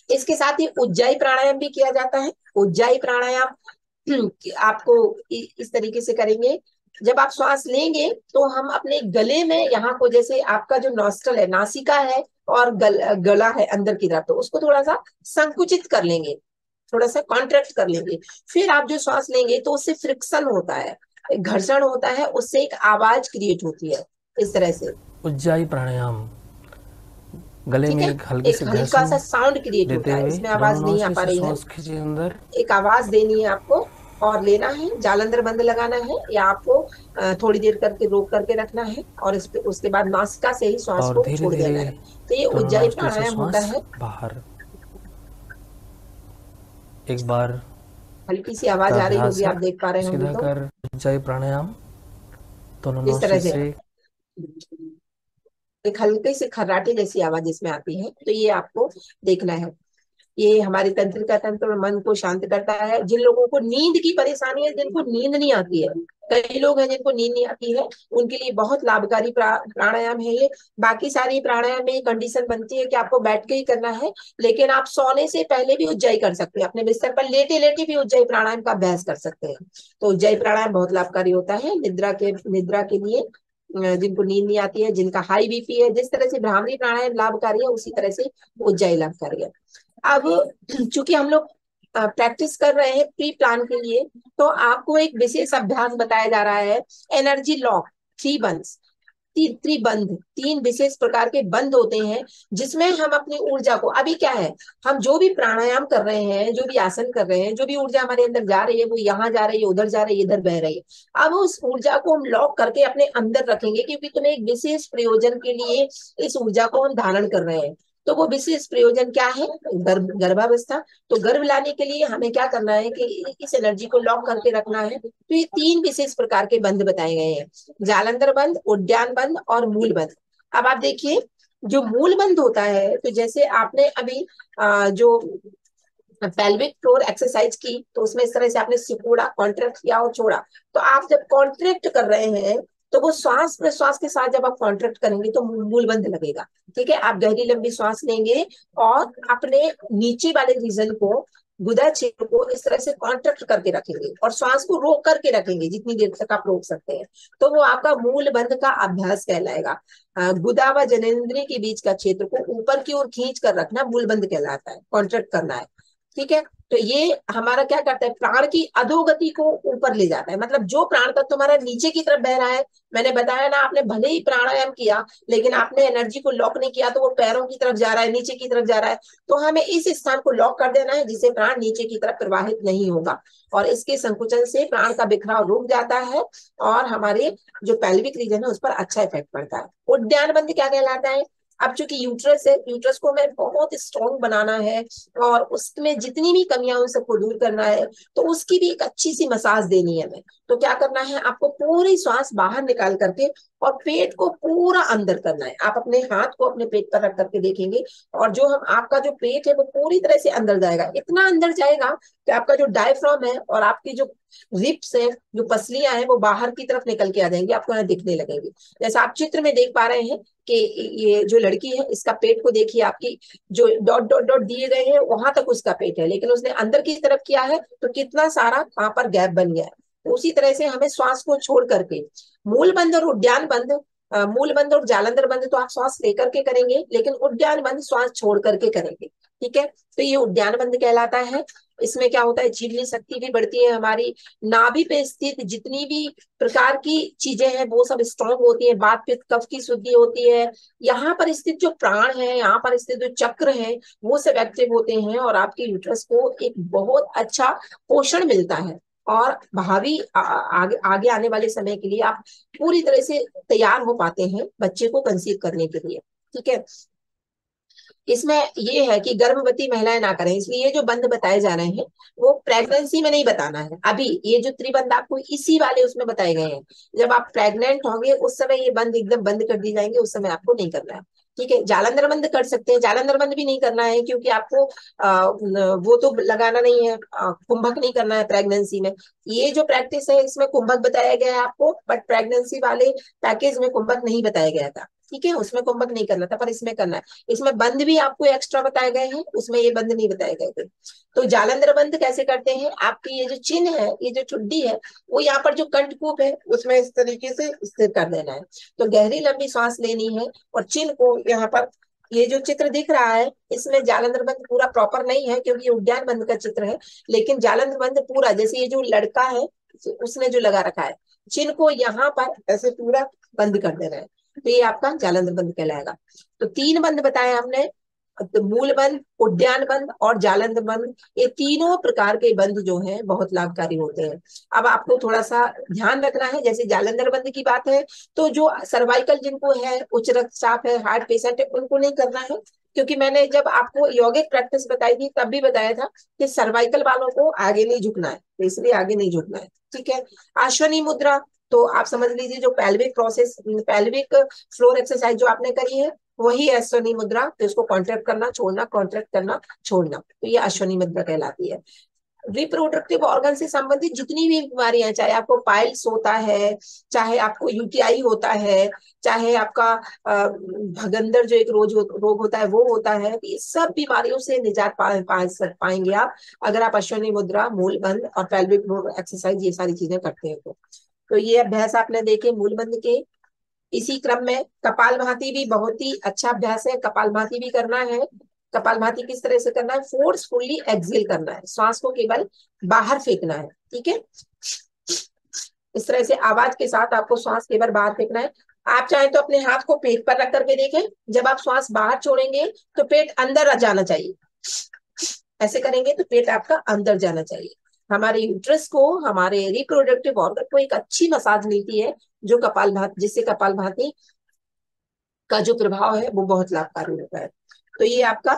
इसके साथ ही उज्जाई प्राणायाम भी किया जाता है। उज्जाई प्राणायाम <clears throat> आपको इस तरीके से करेंगे। जब आप श्वास लेंगे तो हम अपने गले में यहाँ को जैसे आपका जो नॉस्टल है नासिका है और गल, गला है अंदर की तरफ़ तो उसको थोड़ा सा संकुचित कर लेंगे। थोड़ा सा कॉन्ट्रैक्ट कर लेंगे। फिर आप जो श्वास लेंगे तो उससे फ्रिक्शन होता है घर्षण होता है उससे एक आवाज़ क्रिएट होती है इस तरह से। उज्जाई प्राणायाम। गले में एक हल्की सी हल्का सा साउंड क्रिएट होता है। इसमें आवाज़ नहीं आ पा रही है। अंदर। एक आवाज़ देनी है आपको और लेना है जालंधर बंद लगाना है या आपको थोड़ी देर करके रोक करके रखना है और इस पे उसके बाद नासिका से ही श्वास को छोड़ देना है। तो ये उज्जाई प्राणायाम होता है। बाहर। एक बार हल्की सी आवाज़ आ रही होगी आप देख पा रहे होंगे तो। उज्जाई प्राणायाम। दोनों इस तरह से एक हल्के से खर्राटे जैसी आवाज़ इसमें आती है तो ये आपको देखना है। ये हमारे तंत्रिका तंत्र और मन को शांत करता है। जिन लोगों को नींद की परेशानी है, जिनको नींद नहीं आती है, कई लोग हैं जिनको नींद नहीं आती है, उनके लिए बहुत लाभकारी प्राणायाम है ये। बाकी सारी प्राणायाम में कंडीशन बनती है कि आपको बैठ के ही करना है, लेकिन आप सोने से पहले भी उज्जय कर सकते हैं। अपने बिस्तर पर लेटे लेटे भी उज्जय प्राणायाम का अभ्यास कर सकते हैं। तो उज्जय प्राणायाम बहुत लाभकारी होता है, निद्रा के निद्रा के लिए जिनको नींद नहीं आती है, जिनका हाई बीपी है, जिस तरह से ब्राह्मणी प्राणायाम लाभकारी है, उसी तरह से उज्जय लाभकारी है। अब <clears throat> चूँकि हम लोग प्रैक्टिस कर रहे हैं प्री प्लान के लिए तो आपको एक विशेष अभ्यास बताया जा रहा है एनर्जी लॉक थ्री बंस त्रिबंध, तीन विशेष प्रकार के बंध होते हैं, जिसमें हम अपनी ऊर्जा को, अभी क्या है, हम जो भी प्राणायाम कर रहे हैं, जो भी आसन कर रहे हैं, जो भी ऊर्जा हमारे अंदर जा रही है, वो यहाँ जा रही है, उधर जा रही है, इधर बह रही है, अब उस ऊर्जा को हम लॉक करके अपने अंदर रखेंगे, क्योंकि तुम्हें एक विशेष प्रयोजन के लिए इस ऊर्जा को हम धारण कर रहे हैं। तो वो विशेष प्रयोजन क्या है? गर्भ गर्भावस्था। तो गर्भ लाने के लिए हमें क्या करना है कि इस एनर्जी को लॉक करके रखना है। तो ये तीन विशेष प्रकार के बंद बताए गए हैं। जालंधर बंद उद्यान बंद और मूल बंद अब आप देखिए जो मूल बंद होता है तो जैसे आपने अभी आ, जो पेल्विक फ्लोर एक्सरसाइज की तो उसमें इस तरह से आपने सिकोड़ा कॉन्ट्रैक्ट किया और छोड़ा। तो आप जब कॉन्ट्रैक्ट कर रहे हैं तो वो श्वास प्रश्वास के साथ जब आप कॉन्ट्रैक्ट करेंगे तो मूलबंध लगेगा। ठीक है? आप गहरी लंबी श्वास लेंगे और अपने नीचे वाले रीजन को, गुदा क्षेत्र को इस तरह से कॉन्ट्रैक्ट करके रखेंगे और श्वास को रोक करके रखेंगे, जितनी देर तक आप रोक सकते हैं। तो वो आपका मूल बंध का अभ्यास कहलाएगा। गुदा व जनेन्द्रिय के बीच का क्षेत्र को ऊपर की ओर खींच कर रखना मूल बंध कहलाता है कॉन्ट्रैक्ट करना है। ठीक है? तो ये हमारा क्या करता है? प्राण की अधोगति को ऊपर ले जाता है। मतलब जो प्राण तत्व हमारा नीचे की तरफ़ बह रहा है, मैंने बताया ना, आपने भले ही प्राणायाम किया, लेकिन आपने एनर्जी को लॉक नहीं किया तो वो पैरों की तरफ़ जा रहा है, नीचे की तरफ़ जा रहा है तो हमें इस स्थान को लॉक कर देना है, जिससे प्राण नीचे की तरफ़ प्रवाहित नहीं होगा। और इसके संकुचन से प्राण का बिखराव रुक जाता है, और हमारे जो पैल्विक रीजन है, उस पर अच्छा इफ़ेक्ट पड़ता है। उद्यान बंद क्या कहलाता है? अब चूँकि यूट्रस है यूट्रस को हमें बहुत स्ट्रॉन्ग बनाना है और उसमें जितनी भी कमियाँ उन सबको दूर करना है तो उसकी भी एक अच्छी सी मसाज देनी है हमें। तो क्या करना है, आपको पूरी श्वास बाहर निकाल करके और पेट को पूरा अंदर करना है। आप अपने हाथ को अपने पेट पर रख करके देखेंगे और जो हम, आपका जो पेट है वो पूरी तरह से अंदर जाएगा। इतना अंदर जाएगा कि आपका जो डायफ्राम है और आपकी जो रिप्स है जो पसलियाँ हैं वो बाहर की तरफ़ निकल के आ जाएँगी, आपको यहाँ दिखने लगेंगी। जैसा आप चित्र में देख पा रहे हैं कि ये जो लड़की है, इसका पेट को देखिए, आपकी जो डॉट डॉट डॉट दिए गए हैं, वहाँ तक उसका पेट है, लेकिन उसने अंदर की तरफ़ किया है तो कितना सारा वहाँ पर गैप बन गया है। उसी तरह से हमें श्वास को छोड़ करके मूल बंद और उद्यान बंद मूल बंद और जालंधर बंद तो आप श्वास लेकर के करेंगे, लेकिन उद्यान बंद श्वास छोड़ करके करेंगे, ठीक है? तो ये उद्यान बंद कहलाता है। इसमें क्या होता है जीवनी शक्ति भी बढ़ती है, हमारी नाभि पे स्थित जितनी भी प्रकार की चीज़ें हैं, वो सब स्ट्रॉन्ग होती है बात पित्त कफ की शुद्धि होती है। यहाँ पर स्थित जो प्राण है, यहाँ पर स्थित जो चक्र है, वो सब एक्टिव होते हैं और आपके यूट्रस को एक बहुत अच्छा पोषण मिलता है। और भावी आगे आगे आने वाले समय के लिए आप पूरी तरह से तैयार हो पाते हैं बच्चे को कंसीव करने के लिए। ठीक है? इसमें ये है कि गर्भवती महिलाएँ ना करें, इसलिए ये जो बंद बताए जा रहे हैं, वो प्रेगनेंसी में नहीं बताना है। अभी ये जो त्रिबंध आपको इसी वाले उसमें बताए गए हैं। जब आप प्रेग्नेंट होंगे, उस समय ये बंद एकदम बंद कर दी जाएँगे, उस समय आपको नहीं करना है। ठीक है, जालंधर बंद कर सकते हैं। जालंधर बंद भी नहीं करना है, क्योंकि आपको वो तो लगाना नहीं है कुंभक नहीं करना है प्रेगनेंसी में। ये जो प्रैक्टिस है, इसमें कुंभक बताया गया है आपको बट प्रेगनेंसी वाले पैकेज में कुंभक नहीं बताया गया था। ठीक है, उसमें कुंभक नहीं करना था, पर इसमें करना है। इसमें बंद भी आपको एक्स्ट्रा बताए गए हैं, उसमें ये बंद नहीं बताए गए थे। तो जालंधर बंद कैसे करते हैं? आपकी ये जो चिन्ह है, ये जो चुड्डी है, वो यहाँ पर जो कंठकूप है, उसमें इस तरीके से स्थिर कर देना है। तो गहरी लंबी सांस लेनी है और चिन्ह को यहाँ पर ये जो चित्र दिख रहा है, इसमें जालंधर बंद पूरा प्रॉपर नहीं है, क्योंकि उद्यान बंद का चित्र है, लेकिन जालंधर बंद पूरा, जैसे ये जो लड़का है, उसने जो लगा रखा है, चिन्ह को यहाँ पर ऐसे पूरा बंद कर देना है। तो ये आपका जालंधर बंद कहलाएगा। तो तीन बंद बताए हमने तो मूल बंद, उद्यान बंद और जालंधर बंद, ये तीनों प्रकार के बंद जो हैं, बहुत लाभकारी होते हैं। अब आपको थोड़ा सा ध्यान रखना है, जैसे जालंधर बंद की बात है तो जो सर्वाइकल जिनको है, उच्च रक्तचाप है, हार्ट पेशेंट है, उनको नहीं करना है, क्योंकि मैंने जब आपको यौगिक प्रैक्टिस बताई थी, तब भी बताया था कि सर्वाइकल वालों को आगे नहीं झुकना है तो इसलिए आगे नहीं झुकना है, ठीक है? अश्वनी मुद्रा तो आप समझ लीजिए जो pelvic process pelvic floor exercise जो आपने करी है वही अश्वनी मुद्रा तो इसको कॉन्ट्रैक्ट करना छोड़ना कॉन्ट्रैक्ट करना छोड़ना तो ये अश्वनी मुद्रा कहलाती है। रिप्रोडक्टिव ऑर्गन से संबंधित जितनी भी बीमारियाँ चाहे आपको पाइल्स होता है चाहे आपको यूटीआई होता है चाहे आपका भगंदर जो एक रोज रोग होता है वो होता है तो ये सब बीमारियों से निजात पा, पा पाएँगे आप अगर आप अश्वनी मुद्रा मूल बंद और पेल्विक एक्सरसाइज ये सारी चीज़ें करते हैं तो। तो ये अभ्यास आपने देखे मूलबंद के। इसी क्रम में कपाल भाती भी बहुत ही अच्छा अभ्यास है। कपाल भाती भी करना है। कपाल भाती किस तरह से करना है? फोर्सफुली एक्सिल करना है। श्वास को केवल बाहर फेंकना है, ठीक है? इस तरह से आवाज़ के साथ आपको श्वास केवल बाहर फेंकना है। आप चाहें तो अपने हाथ को पेट पर रख करके देखें। जब आप श्वास बाहर छोड़ेंगे तो पेट अंदर जाना चाहिए। ऐसे करेंगे तो पेट आपका अंदर जाना चाहिए। हमारे यूट्रस को, हमारे रिप्रोडक्टिव ऑर्गन को एक अच्छी मसाज मिलती है, जो कपाल भात, जिससे कपाल भाती का जो प्रभाव है, वो बहुत लाभकारी होता है। तो ये आपका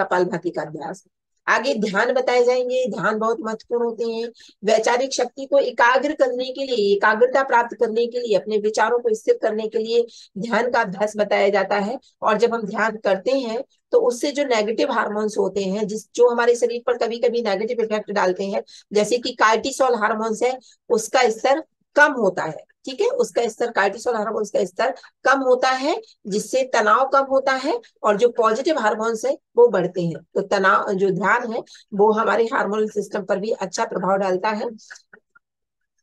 कपाल भाती का अभ्यास। आगे ध्यान बताए जाएँगे। ध्यान बहुत महत्वपूर्ण होते हैं। वैचारिक शक्ति को एकाग्र करने के लिए, एकाग्रता प्राप्त करने के लिए, अपने विचारों को स्थिर करने के लिए ध्यान का अभ्यास बताया जाता है। और जब हम ध्यान करते हैं तो उससे जो नेगेटिव हार्मोन्स होते हैं, जिस, जो हमारे शरीर पर कभी कभी नेगेटिव इफ़ेक्ट डालते हैं, जैसे कि कार्टिसोल हार्मोन्स है, उसका स्तर कम होता है, ठीक है? उसका स्तर कार्टिसोल हार्मोन्स का स्तर कम होता है, जिससे तनाव कम होता है और जो पॉजिटिव हार्मोन्स है, वो बढ़ते हैं। तो तनाव, जो ध्यान है, वो हमारे हार्मोनल सिस्टम पर भी अच्छा प्रभाव डालता है।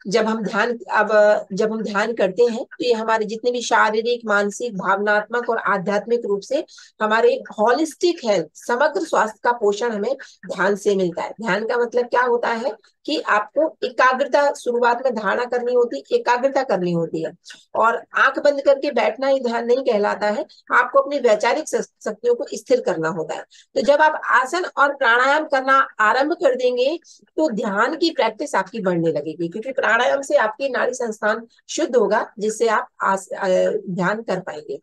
जब हम ध्यान, अब, जब हम ध्यान करते हैं तो ये हमारे जितने भी शारीरिक, मानसिक, भावनात्मक और आध्यात्मिक रूप से हमारे होलिस्टिक हेल्थ समग्र स्वास्थ्य का पोषण हमें ध्यान से मिलता है। ध्यान का मतलब क्या होता है? कि आपको एकाग्रता शुरुआत में धारणा करनी होती, एकाग्रता करनी होती है। और आँख बंद करके बैठना ही ध्यान नहीं कहलाता है, आपको अपनी वैचारिक शक्तियों को स्थिर करना होता है। तो जब आप आसन और प्राणायाम करना आरंभ कर देंगे तो ध्यान की प्रैक्टिस आपकी बढ़ने लगेगी, क्योंकि प्राणायाम से आपकी नाड़ी संस्थान शुद्ध होगा, जिससे आप ध्यान कर पाएँगे।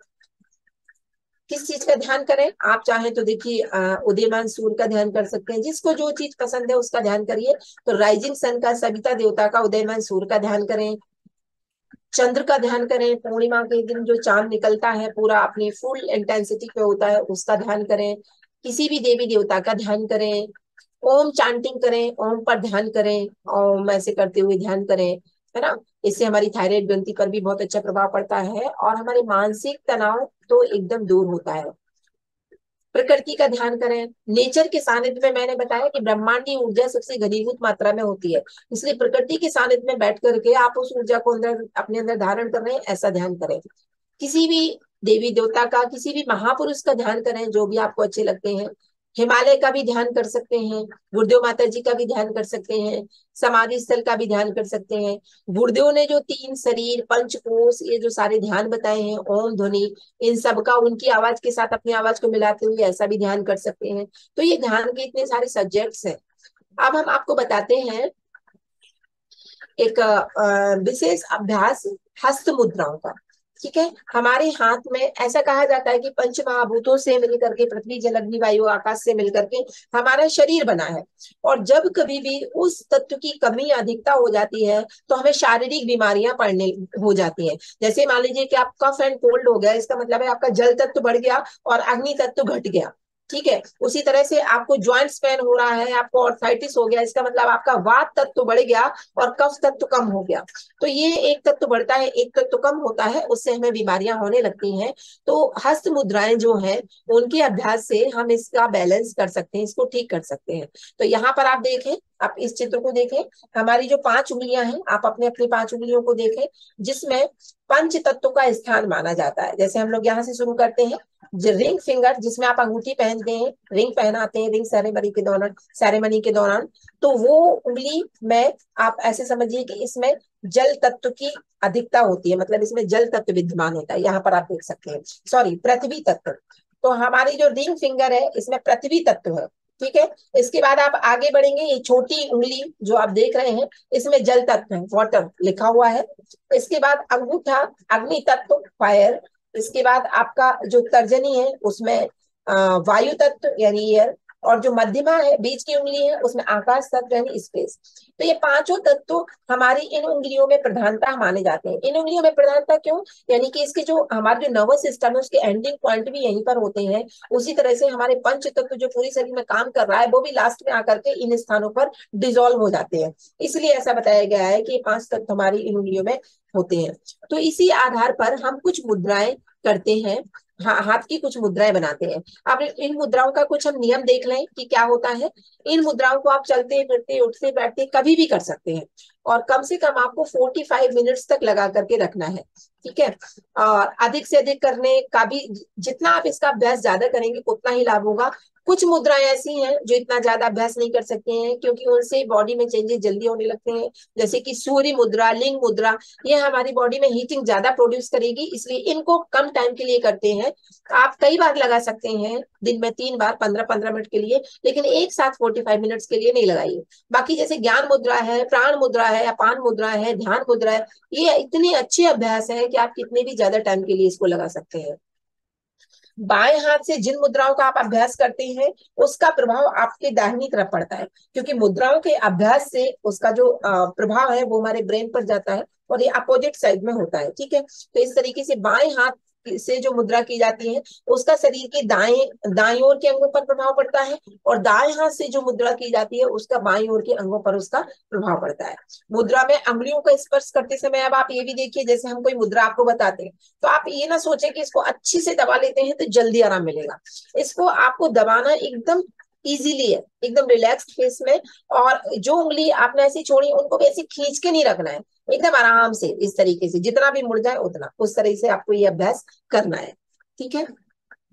किस चीज़ का ध्यान करें? आप चाहें तो देखिए उदयमान सूर्य का ध्यान कर सकते हैं। जिसको जो चीज़ पसंद है उसका ध्यान करिए। तो राइजिंग सन का, सविता देवता का, उदयमान सूर्य का ध्यान करें। चंद्र का ध्यान करें। पूर्णिमा के दिन जो चाँद निकलता है, पूरा अपनी फुल इंटेंसिटी पे होता है, उसका ध्यान करें। किसी भी देवी देवता का ध्यान करें। ओम चांटिंग करें, ओम पर ध्यान करें, ओम ऐसे करते हुए ध्यान करें, है ना? इससे हमारी थायराइड ग्रंथि पर भी बहुत अच्छा प्रभाव पड़ता है और हमारे मानसिक तनाव तो एकदम दूर होता है। प्रकृति का ध्यान करें। नेचर के सानिध्य में मैंने बताया कि ब्रह्मांडी ऊर्जा सबसे घनीभूत मात्रा में होती है। इसलिए प्रकृति के सानिध्य में बैठ करके आप उस ऊर्जा को अंदर, अपने अंदर धारण कर रहे हैं, ऐसा ध्यान करें। किसी भी देवी देवता का, किसी भी महापुरुष का ध्यान करें, जो भी आपको अच्छे लगते हैं। हिमालय का भी ध्यान कर सकते हैं गुरुदेव माता जी का भी ध्यान कर सकते हैं, समाधि स्थल का भी ध्यान कर सकते हैं। गुरुदेव ने जो तीन शरीर, पंच पंचकोश ये जो सारे ध्यान बताए हैं, ओम, ध्वनि, इन सब का उनकी आवाज़ के साथ अपनी आवाज़ को मिलाते हुए ऐसा भी ध्यान कर सकते हैं। तो ये ध्यान के इतने सारे सब्जेक्ट्स हैं। अब हम आपको बताते हैं एक विशेष अभ्यास हस्त मुद्राओं का। ठीक है? हमारे हाथ में ऐसा कहा जाता है कि पंच महाभूतों से मिलकर के, पृथ्वी, जल, अग्नि, वायु, आकाश से मिलकर के हमारा शरीर बना है। और जब कभी भी उस तत्व की कमी, अधिकता हो जाती है तो हमें शारीरिक बीमारियाँ पड़ने हो जाती हैं। जैसे मान लीजिए कि आपका फ़ैन कोल्ड हो गया, इसका मतलब है आपका जल तत्व बढ़ गया और अग्नि तत्व घट गया। ठीक है? उसी तरह से आपको ज्वाइंट पेन हो रहा है, आपको ऑर्थाइटिस हो गया, इसका मतलब आपका वात तत्व बढ़ गया और कफ तत्व कम हो गया। तो ये एक तत्व बढ़ता है, एक तत्व कम होता है, उससे हमें बीमारियाँ होने लगती हैं। तो हस्त मुद्राएँ जो है, उनके अभ्यास से हम इसका बैलेंस कर सकते हैं, इसको ठीक कर सकते हैं। तो यहाँ पर आप देखें, आप इस चित्र को देखें, हमारी जो पाँच उंगलियाँ हैं, आप अपने अपनी पाँच उंगलियों को देखें, जिसमें पंच तत्व का स्थान माना जाता है। जैसे हम लोग यहाँ से शुरू करते हैं रिंग फिंगर जिसमें आप अंगूठी पहनते हैं रिंग पहनाते हैं रिंग सेरेमनी के दौरान सेरेमनी के दौरान तो वो उंगली में आप ऐसे समझिए कि इसमें जल तत्व की अधिकता होती है मतलब इसमें जल तत्व विद्यमान होता है, यहाँ पर आप देख सकते हैं। सॉरी पृथ्वी तत्व। तो हमारी जो रिंग फिंगर है, इसमें पृथ्वी तत्व है, ठीक है? इसके बाद आप आगे बढ़ेंगे, ये छोटी उंगली जो आप देख रहे हैं, इसमें जल तत्व है वाटर लिखा हुआ है। इसके बाद अंगूठा, अग्नि तत्व फायर इसके बाद आपका जो तर्जनी है, उसमें वायु तत्व, यानी एयर और जो मध्यमा है बीच की उंगली है, उसमें आकाश तत्व, यानी स्पेस तो ये पाँचों तत्व हमारी इन उंगलियों में प्रधानता माने जाते हैं. इन उंगलियों में प्रधानता क्यों? यानी कि इसके जो हमारे जो नर्वस सिस्टम है, उसके एंडिंग पॉइंट भी यहीं पर होते हैं. उसी तरह से हमारे पंच तत्व जो पूरी शरीर में काम कर रहा है, वो भी लास्ट में आकर के इन स्थानों पर डिजोल्व हो जाते हैं. इसलिए ऐसा बताया गया है कि पाँच तत्व हमारी इन उंगलियों में होते हैं। तो इसी आधार पर हम कुछ मुद्राएँ करते हैं। हाँ हाथ की कुछ मुद्राएँ बनाते हैं। अब इन मुद्राओं का कुछ हम नियम देख लें कि क्या होता है। इन मुद्राओं को आप चलते फिरते, उठते बैठते कभी भी कर सकते हैं। और कम से कम आपको 45 मिनट्स तक लगा करके रखना है, ठीक है? और अधिक से अधिक करने का भी जितना आप इसका अभ्यास ज़्यादा करेंगे, उतना ही लाभ होगा। कुछ मुद्राएँ ऐसी हैं जो इतना ज़्यादा अभ्यास नहीं कर सकते हैं, क्योंकि उनसे बॉडी में चेंजेस जल्दी होने लगते हैं। जैसे कि सूर्य मुद्रा, लिंग मुद्रा, ये हमारी बॉडी में हीटिंग ज़्यादा प्रोड्यूस करेगी, इसलिए इनको कम टाइम के लिए करते हैं। आप कई बार लगा सकते हैं, दिन में तीन बार पंद्रह पंद्रह मिनट के लिए, लेकिन एक साथ फोर्टी फाइव मिनट्स के लिए नहीं लगाइए। बाकी जैसे ज्ञान मुद्रा है, प्राण मुद्रा है, अपान मुद्रा है, ध्यान मुद्रा है, ये इतने अच्छे अभ्यास है कि आप कितने भी ज़्यादा टाइम के लिए इसको लगा सकते हैं। बाएँ हाथ से जिन मुद्राओं का आप अभ्यास करते हैं, उसका प्रभाव आपके दाहिनी तरफ़ पड़ता है, क्योंकि मुद्राओं के अभ्यास से उसका जो प्रभाव है वो हमारे ब्रेन पर जाता है और ये अपोजिट साइड में होता है, ठीक है? तो इस तरीके से बाएँ हाथ से जो मुद्रा की जाती है, उसका शरीर के दाएँ दाएँ ओर के अंगों पर प्रभाव पड़ता है और दाएँ हाथ से जो मुद्रा की जाती है, उसका बाएँ ओर के अंगों पर उसका प्रभाव पड़ता है। मुद्रा में अंगुलियों का स्पर्श करते समय अब आप ये भी देखिए, जैसे हम कोई मुद्रा आपको बताते हैं तो आप ये ना सोचे कि इसको अच्छी से दबा लेते हैं तो जल्दी आराम मिलेगा। इसको आपको दबाना एकदम इजीली है, एकदम रिलैक्स फेस में और जो उंगली आपने ऐसी छोड़ी, उनको भी ऐसे खींच के नहीं रखना है। एकदम आराम से इस तरीके से, जितना भी मुड़ जाए उतना, उस तरह से आपको ये अभ्यास करना है, ठीक है?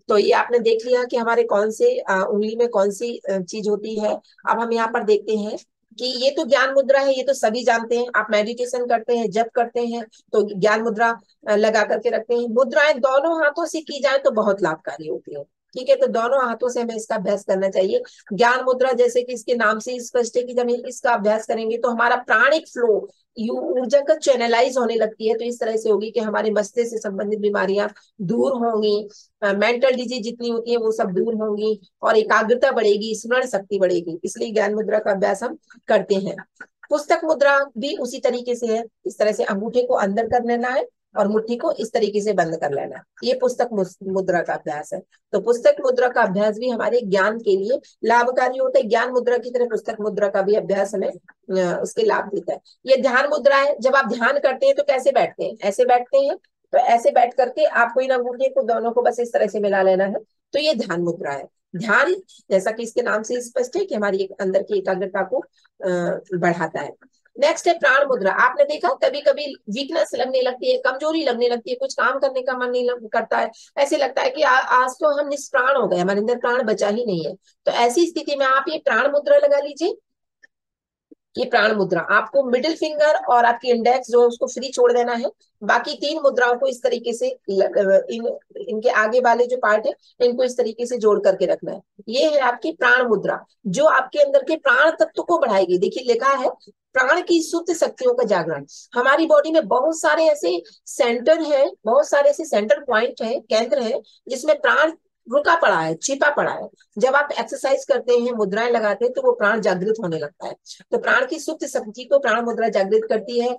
तो ये आपने देख लिया कि हमारे कौन से उंगली में कौन सी चीज़ होती है। अब हम यहाँ पर देखते हैं कि ये तो ज्ञान मुद्रा है, ये तो सभी जानते हैं। आप मेडिटेशन करते हैं जब करते हैं तो ज्ञान मुद्रा लगा करके रखते हैं। मुद्राएँ दोनों हाथों से की जाए तो बहुत लाभकारी होती है। ठीक है तो दोनों हाथों से हमें इसका अभ्यास करना चाहिए। ज्ञान मुद्रा जैसे कि इसके नाम से स्पष्ट है कि जब इसका अभ्यास करेंगे तो हमारा प्राणिक फ्लो ऊर्जा का चैनलाइज होने लगती है। तो इस तरह से होगी कि हमारे मस्तिष्क से संबंधित बीमारियाँ दूर होंगी मेंटल डिज़ीज़ जितनी होती है वो सब दूर होंगी और एकाग्रता बढ़ेगी, स्मरण शक्ति बढ़ेगी। इसलिए ज्ञान मुद्रा का अभ्यास हम करते हैं। पुस्तक मुद्रा भी उसी तरीके से है। इस तरह से अंगूठे को अंदर कर लेना है। और मुट्ठी को इस तरीके से बंद कर लेना। ये पुस्तक मुद्रा का अभ्यास है। तो पुस्तक मुद्रा का अभ्यास भी हमारे ज्ञान के लिए लाभकारी होता है ज्ञान मुद्रा की तरह पुस्तक मुद्रा का भी अभ्यास हमें उसके लाभ देता है। ये ध्यान मुद्रा है। जब आप ध्यान करते हैं तो कैसे बैठते हैं? ऐसे बैठते हैं तो ऐसे बैठ करके आपको इन अंगूठे को दोनों को बस इस तरह से मिला लेना है। तो ये ध्यान मुद्रा है। ध्यान, जैसा कि इसके नाम से स्पष्ट है कि हमारी अंदर की एकाग्रता को बढ़ाता है। नेक्स्ट है प्राण मुद्रा। आपने देखा कभी कभी वीकनेस लगने लगती है कमज़ोरी लगने लगती है कुछ काम करने का मन नहीं करता है। ऐसे लगता है कि आ, आज तो हम निष्प्राण हो गए हमारे अंदर प्राण बचा ही नहीं है। तो ऐसी स्थिति में आप ये प्राण मुद्रा लगा लीजिए। ये प्राण मुद्रा। आपको मिडिल फिंगर और आपकी इंडेक्स जो है, उसको फ्री छोड़ देना है। बाकी तीन मुद्राओं को इस तरीके से इन, इनके आगे वाले जो पार्ट है, इनको इस तरीके से जोड़ करके रखना है। ये है आपकी प्राण मुद्रा, जो आपके अंदर के प्राण तत्व को बढ़ाएगी। देखिए, लिखा है, प्राण की शुद्ध शक्तियों का जागरण। हमारी बॉडी में बहुत सारे ऐसे सेंटर है, बहुत सारे ऐसे सेंटर पॉइंट है, केंद्र है, जिसमें प्राण रुका पड़ा है, छिपा पड़ा है। जब आप एक्सरसाइज करते हैं, मुद्राएँ लगाते हैं तो वो प्राण जागृत होने लगता है। तो प्राण की सुप्त शक्ति को प्राण मुद्रा जागृत करती है।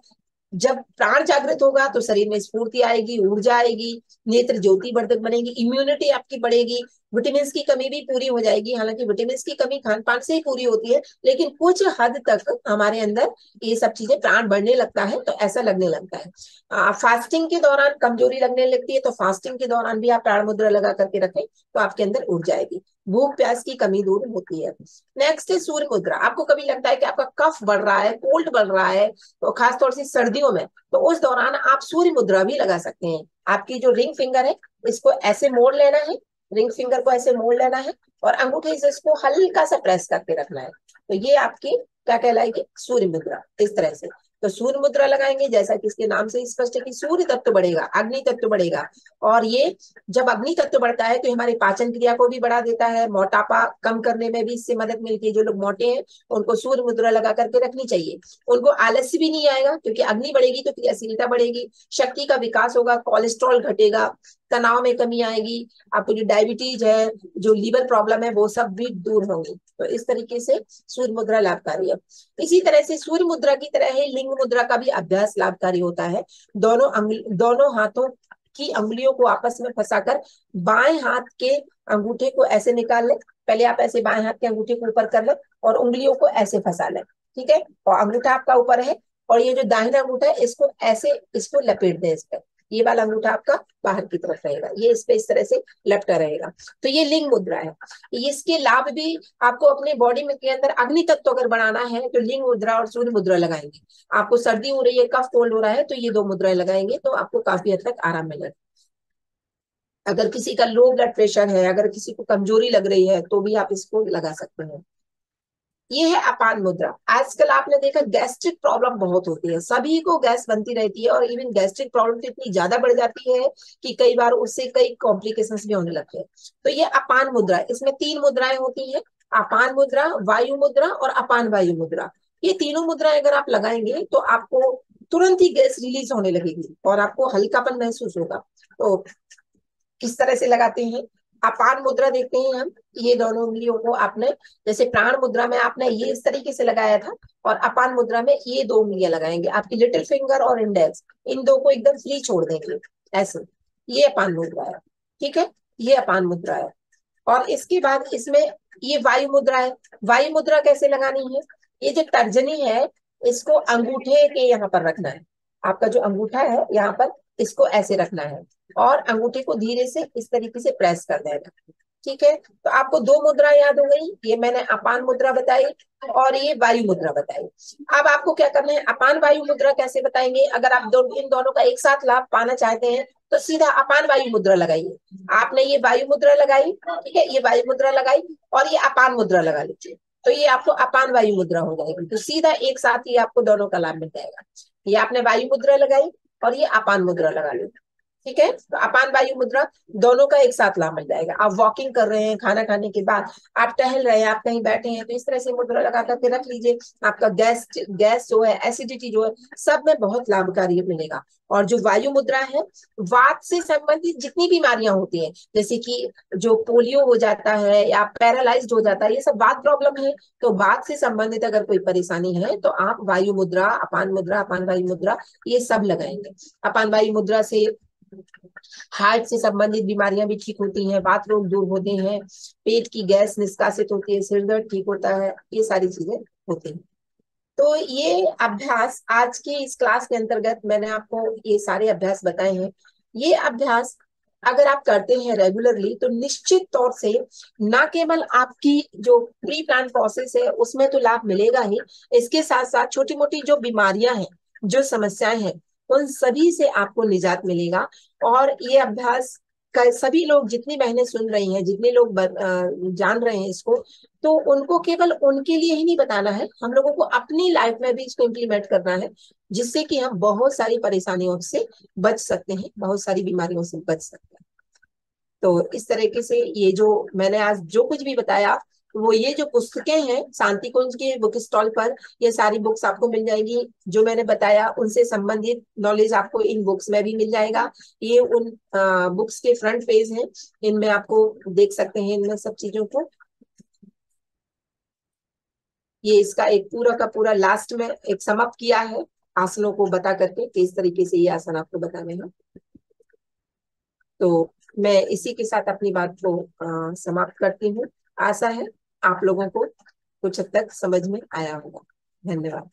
जब प्राण जागृत होगा तो शरीर में स्फूर्ति आएगी ऊर्जा आएगी नेत्र ज्योति वर्धक बनेगी इम्यूनिटी आपकी बढ़ेगी विटामिन की कमी भी पूरी हो जाएगी। हालाँकि विटामिन की कमी खान पान से ही पूरी होती है लेकिन कुछ हद तक हमारे अंदर ये सब चीज़ें प्राण बढ़ने लगता है तो ऐसा लगने लगता है। आ, फास्टिंग के दौरान कमज़ोरी लगने लगती है तो फास्टिंग के दौरान भी आप प्राण मुद्रा लगा करके रखें तो आपके अंदर ऊर्जा आएगी। भूख प्यास की कमी दूर होती है। नेक्स्ट है सूर्य मुद्रा आपको कभी लगता है कि आपका कफ बढ़ रहा है, कोल्ड बढ़ रहा है तो खासतौर से सर्दियों में तो उस दौरान आप सूर्य मुद्रा भी लगा सकते हैं। आपकी जो रिंग फिंगर है, इसको ऐसे मोड़ लेना है, रिंग फिंगर को ऐसे मोड़ लेना है और अंगूठे से इसको हल्का सा प्रेस करके रखना है। तो ये आपकी, क्या कहलाएगी? सूर्य मुद्रा इस तरह से। तो सूर्य मुद्रा लगाएँगे, जैसा कि इसके नाम से स्पष्ट है कि सूर्य तत्व बढ़ेगा, अग्नि तत्व बढ़ेगा। और ये जब अग्नि तत्व बढ़ता है तो हमारे पाचन क्रिया को भी बढ़ा देता है। मोटापा कम करने में भी इससे मदद मिलती है। जो लोग मोटे हैं, उनको सूर्य मुद्रा लगा करके रखनी चाहिए। उनको आलस्य भी नहीं आएगा, क्योंकि अग्नि बढ़ेगी तो क्रियाशीलता बढ़ेगी, शक्ति का विकास होगा, कोलेस्ट्रॉल घटेगा तनाव में कमी आएगी, आपको जो डायबिटीज़ है, जो लीवर प्रॉब्लम है, वो सब भी दूर होंगी। तो इस तरीके से सूर्य मुद्रा लाभकारी है। इसी तरह से सूर्य मुद्रा की तरह ही लिंग मुद्रा का भी अभ्यास लाभकारी होता है। दोनों दोनों हाथों की अंगुलियों को आपस में फंसाकर बाएँ हाथ के अंगूठे को ऐसे निकाल लें। पहले आप ऐसे बाएँ हाथ के अंगूठे को ऊपर कर ले और उंगलियों को ऐसे फंसा ले। ठीक है? और अंगूठा आपका ऊपर है और ये जो दाहिना अंगूठा है, इसको ऐसे, इसको लपेट दे इस पर। ये वाला अंगूठा आपका बाहर की तरफ़ रहेगा, ये इस पे इस तरह से लटका रहेगा। तो ये लिंग मुद्रा है। इसके लाभ भी आपको अपने बॉडी में के अंदर अग्नि तत्व अगर बढ़ाना है तो लिंग मुद्रा और सूर्य मुद्रा लगाएँगे। आपको सर्दी हो रही है, कफ कोल्ड हो रहा है तो ये दो मुद्राएँ लगाएँगे तो आपको काफ़ी हद तक आराम मिलेगा। अगर किसी का लो ब्लड प्रेशर है, अगर किसी को कमज़ोरी लग रही है तो भी आप इसको लगा सकते हैं। ये है अपान मुद्रा। आजकल आपने देखा गैस्ट्रिक प्रॉब्लम बहुत होती है। सभी को गैस बनती रहती है और इवन गैस्ट्रिक प्रॉब्लम तो इतनी ज़्यादा बढ़ जाती है कि कई बार उससे कई कॉम्प्लिकेशन भी होने लगते हैं। तो ये अपान मुद्रा, इसमें तीन मुद्राएँ होती है। अपान मुद्रा, वायु मुद्रा और अपान वायु मुद्रा। ये तीनों मुद्राएँ अगर आप लगाएँगे तो आपको तुरंत ही गैस रिलीज़ होने लगेगी और आपको हल्कापन महसूस होगा। तो किस तरह से लगाते हैं? अपान मुद्रा देखते हैं हम, ये दोनों उंगलियों को आपने, जैसे प्राण मुद्रा में आपने ये इस तरीके से लगाया था, और अपान मुद्रा में ये दो उंगलियाँ लगाएँगे, आपकी लिटिल फिंगर और इंडेक्स इन दो को एकदम फ्री छोड़ देंगे, ऐसे। ये अपान मुद्रा है, ठीक है? ये अपान मुद्रा है। और इसके बाद इसमें ये वायु मुद्रा है। वायु मुद्रा कैसे लगानी है? ये जो तर्जनी है, इसको अंगूठे के यहाँ पर रखना है। आपका जो अंगूठा है, यहाँ पर इसको ऐसे रखना है। और अंगूठे को धीरे से इस तरीके से प्रेस कर देना ठीक है? तो आपको दो मुद्रा याद हो गई। ये मैंने अपान मुद्रा बताई और ये वायु मुद्रा बताई। अब आपको क्या करना है? अपान वायु मुद्रा कैसे बताएँगे? अगर आप दो, इन दोनों का एक साथ लाभ पाना चाहते हैं तो सीधा अपान वायु मुद्रा लगाइए। आपने ये वायु मुद्रा लगाई ठीक है? ये वायु मुद्रा लगाई और ये अपान मुद्रा लगा लीजिए। तो ये आपको अपान वायु मुद्रा हो जाएगी। तो सीधा एक साथ ही आपको दोनों का लाभ मिल जाएगा। ये आपने वायु मुद्रा लगाई और ये अपान मुद्रा लगा ली ठीक है? तो अपान वायु मुद्रा दोनों का एक साथ लाभ मिल जाएगा। आप वॉकिंग कर रहे हैं, खाना खाने के बाद आप टहल रहे हैं, आप कहीं बैठे हैं तो इस तरह से मुद्रा लगा करके रख लीजिए। आपका गैस गैस जो है एसिडिटी जो है, सब में बहुत लाभकारी मिलेगा। और जो वायु मुद्रा है, वात से संबंधित जितनी बीमारियाँ होती हैं, जैसे कि जो पोलियो हो जाता है या पैरालाइज हो जाता है, ये सब वात प्रॉब्लम है। तो वात से संबंधित अगर कोई परेशानी है तो आप वायु मुद्रा, अपान मुद्रा, अपान वायु मुद्रा, ये सब लगाएँगे। अपान वायु मुद्रा से हार्ट से संबंधित बीमारियाँ भी ठीक होती हैं, बात रोग दूर होते हैं, पेट की गैस निष्कासित होती है, सिर दर्द ठीक होता है, ये सारी चीज़ें होती हैं। तो ये अभ्यास आज के इस क्लास के अंतर्गत मैंने आपको ये सारे अभ्यास बताए हैं। ये अभ्यास अगर आप करते हैं रेगुलरली तो निश्चित तौर से ना केवल आपकी जो प्री प्लान प्रोसेस है, उसमें तो लाभ मिलेगा ही। इसके साथ साथ छोटी मोटी जो बीमारियाँ हैं, जो समस्याएँ हैं उन सभी से आपको निजात मिलेगा। और ये अभ्यास सभी लोग जितनी बहनें सुन रही हैं, जितने लोग जान रहे हैं इसको तो उनको केवल उनके लिए ही नहीं बताना है। हम लोगों को अपनी लाइफ में भी इसको इम्प्लीमेंट करना है, जिससे कि हम बहुत सारी परेशानियों से बच सकते हैं, बहुत सारी बीमारियों से बच सकते हैं। तो इस तरीके से ये जो मैंने आज जो कुछ भी बताया वो ये जो पुस्तकें हैं शांति कुंज के बुक स्टॉल पर ये सारी बुक्स आपको मिल जाएँगी। जो मैंने बताया उनसे संबंधित नॉलेज आपको इन बुक्स में भी मिल जाएगा। ये उन आ, बुक्स के फ्रंट पेज हैं। इनमें आपको देख सकते हैं इनमें सब चीज़ों को। ये इसका एक पूरा का पूरा लास्ट में एक समाप्त किया है। आसनों को बता करके किस तरीके से ये आसन आपको बताने हैं। तो मैं इसी के साथ अपनी बात को समाप्त करती हूँ। आशा है आप लोगों को कुछ हद तक समझ में आया होगा। धन्यवाद।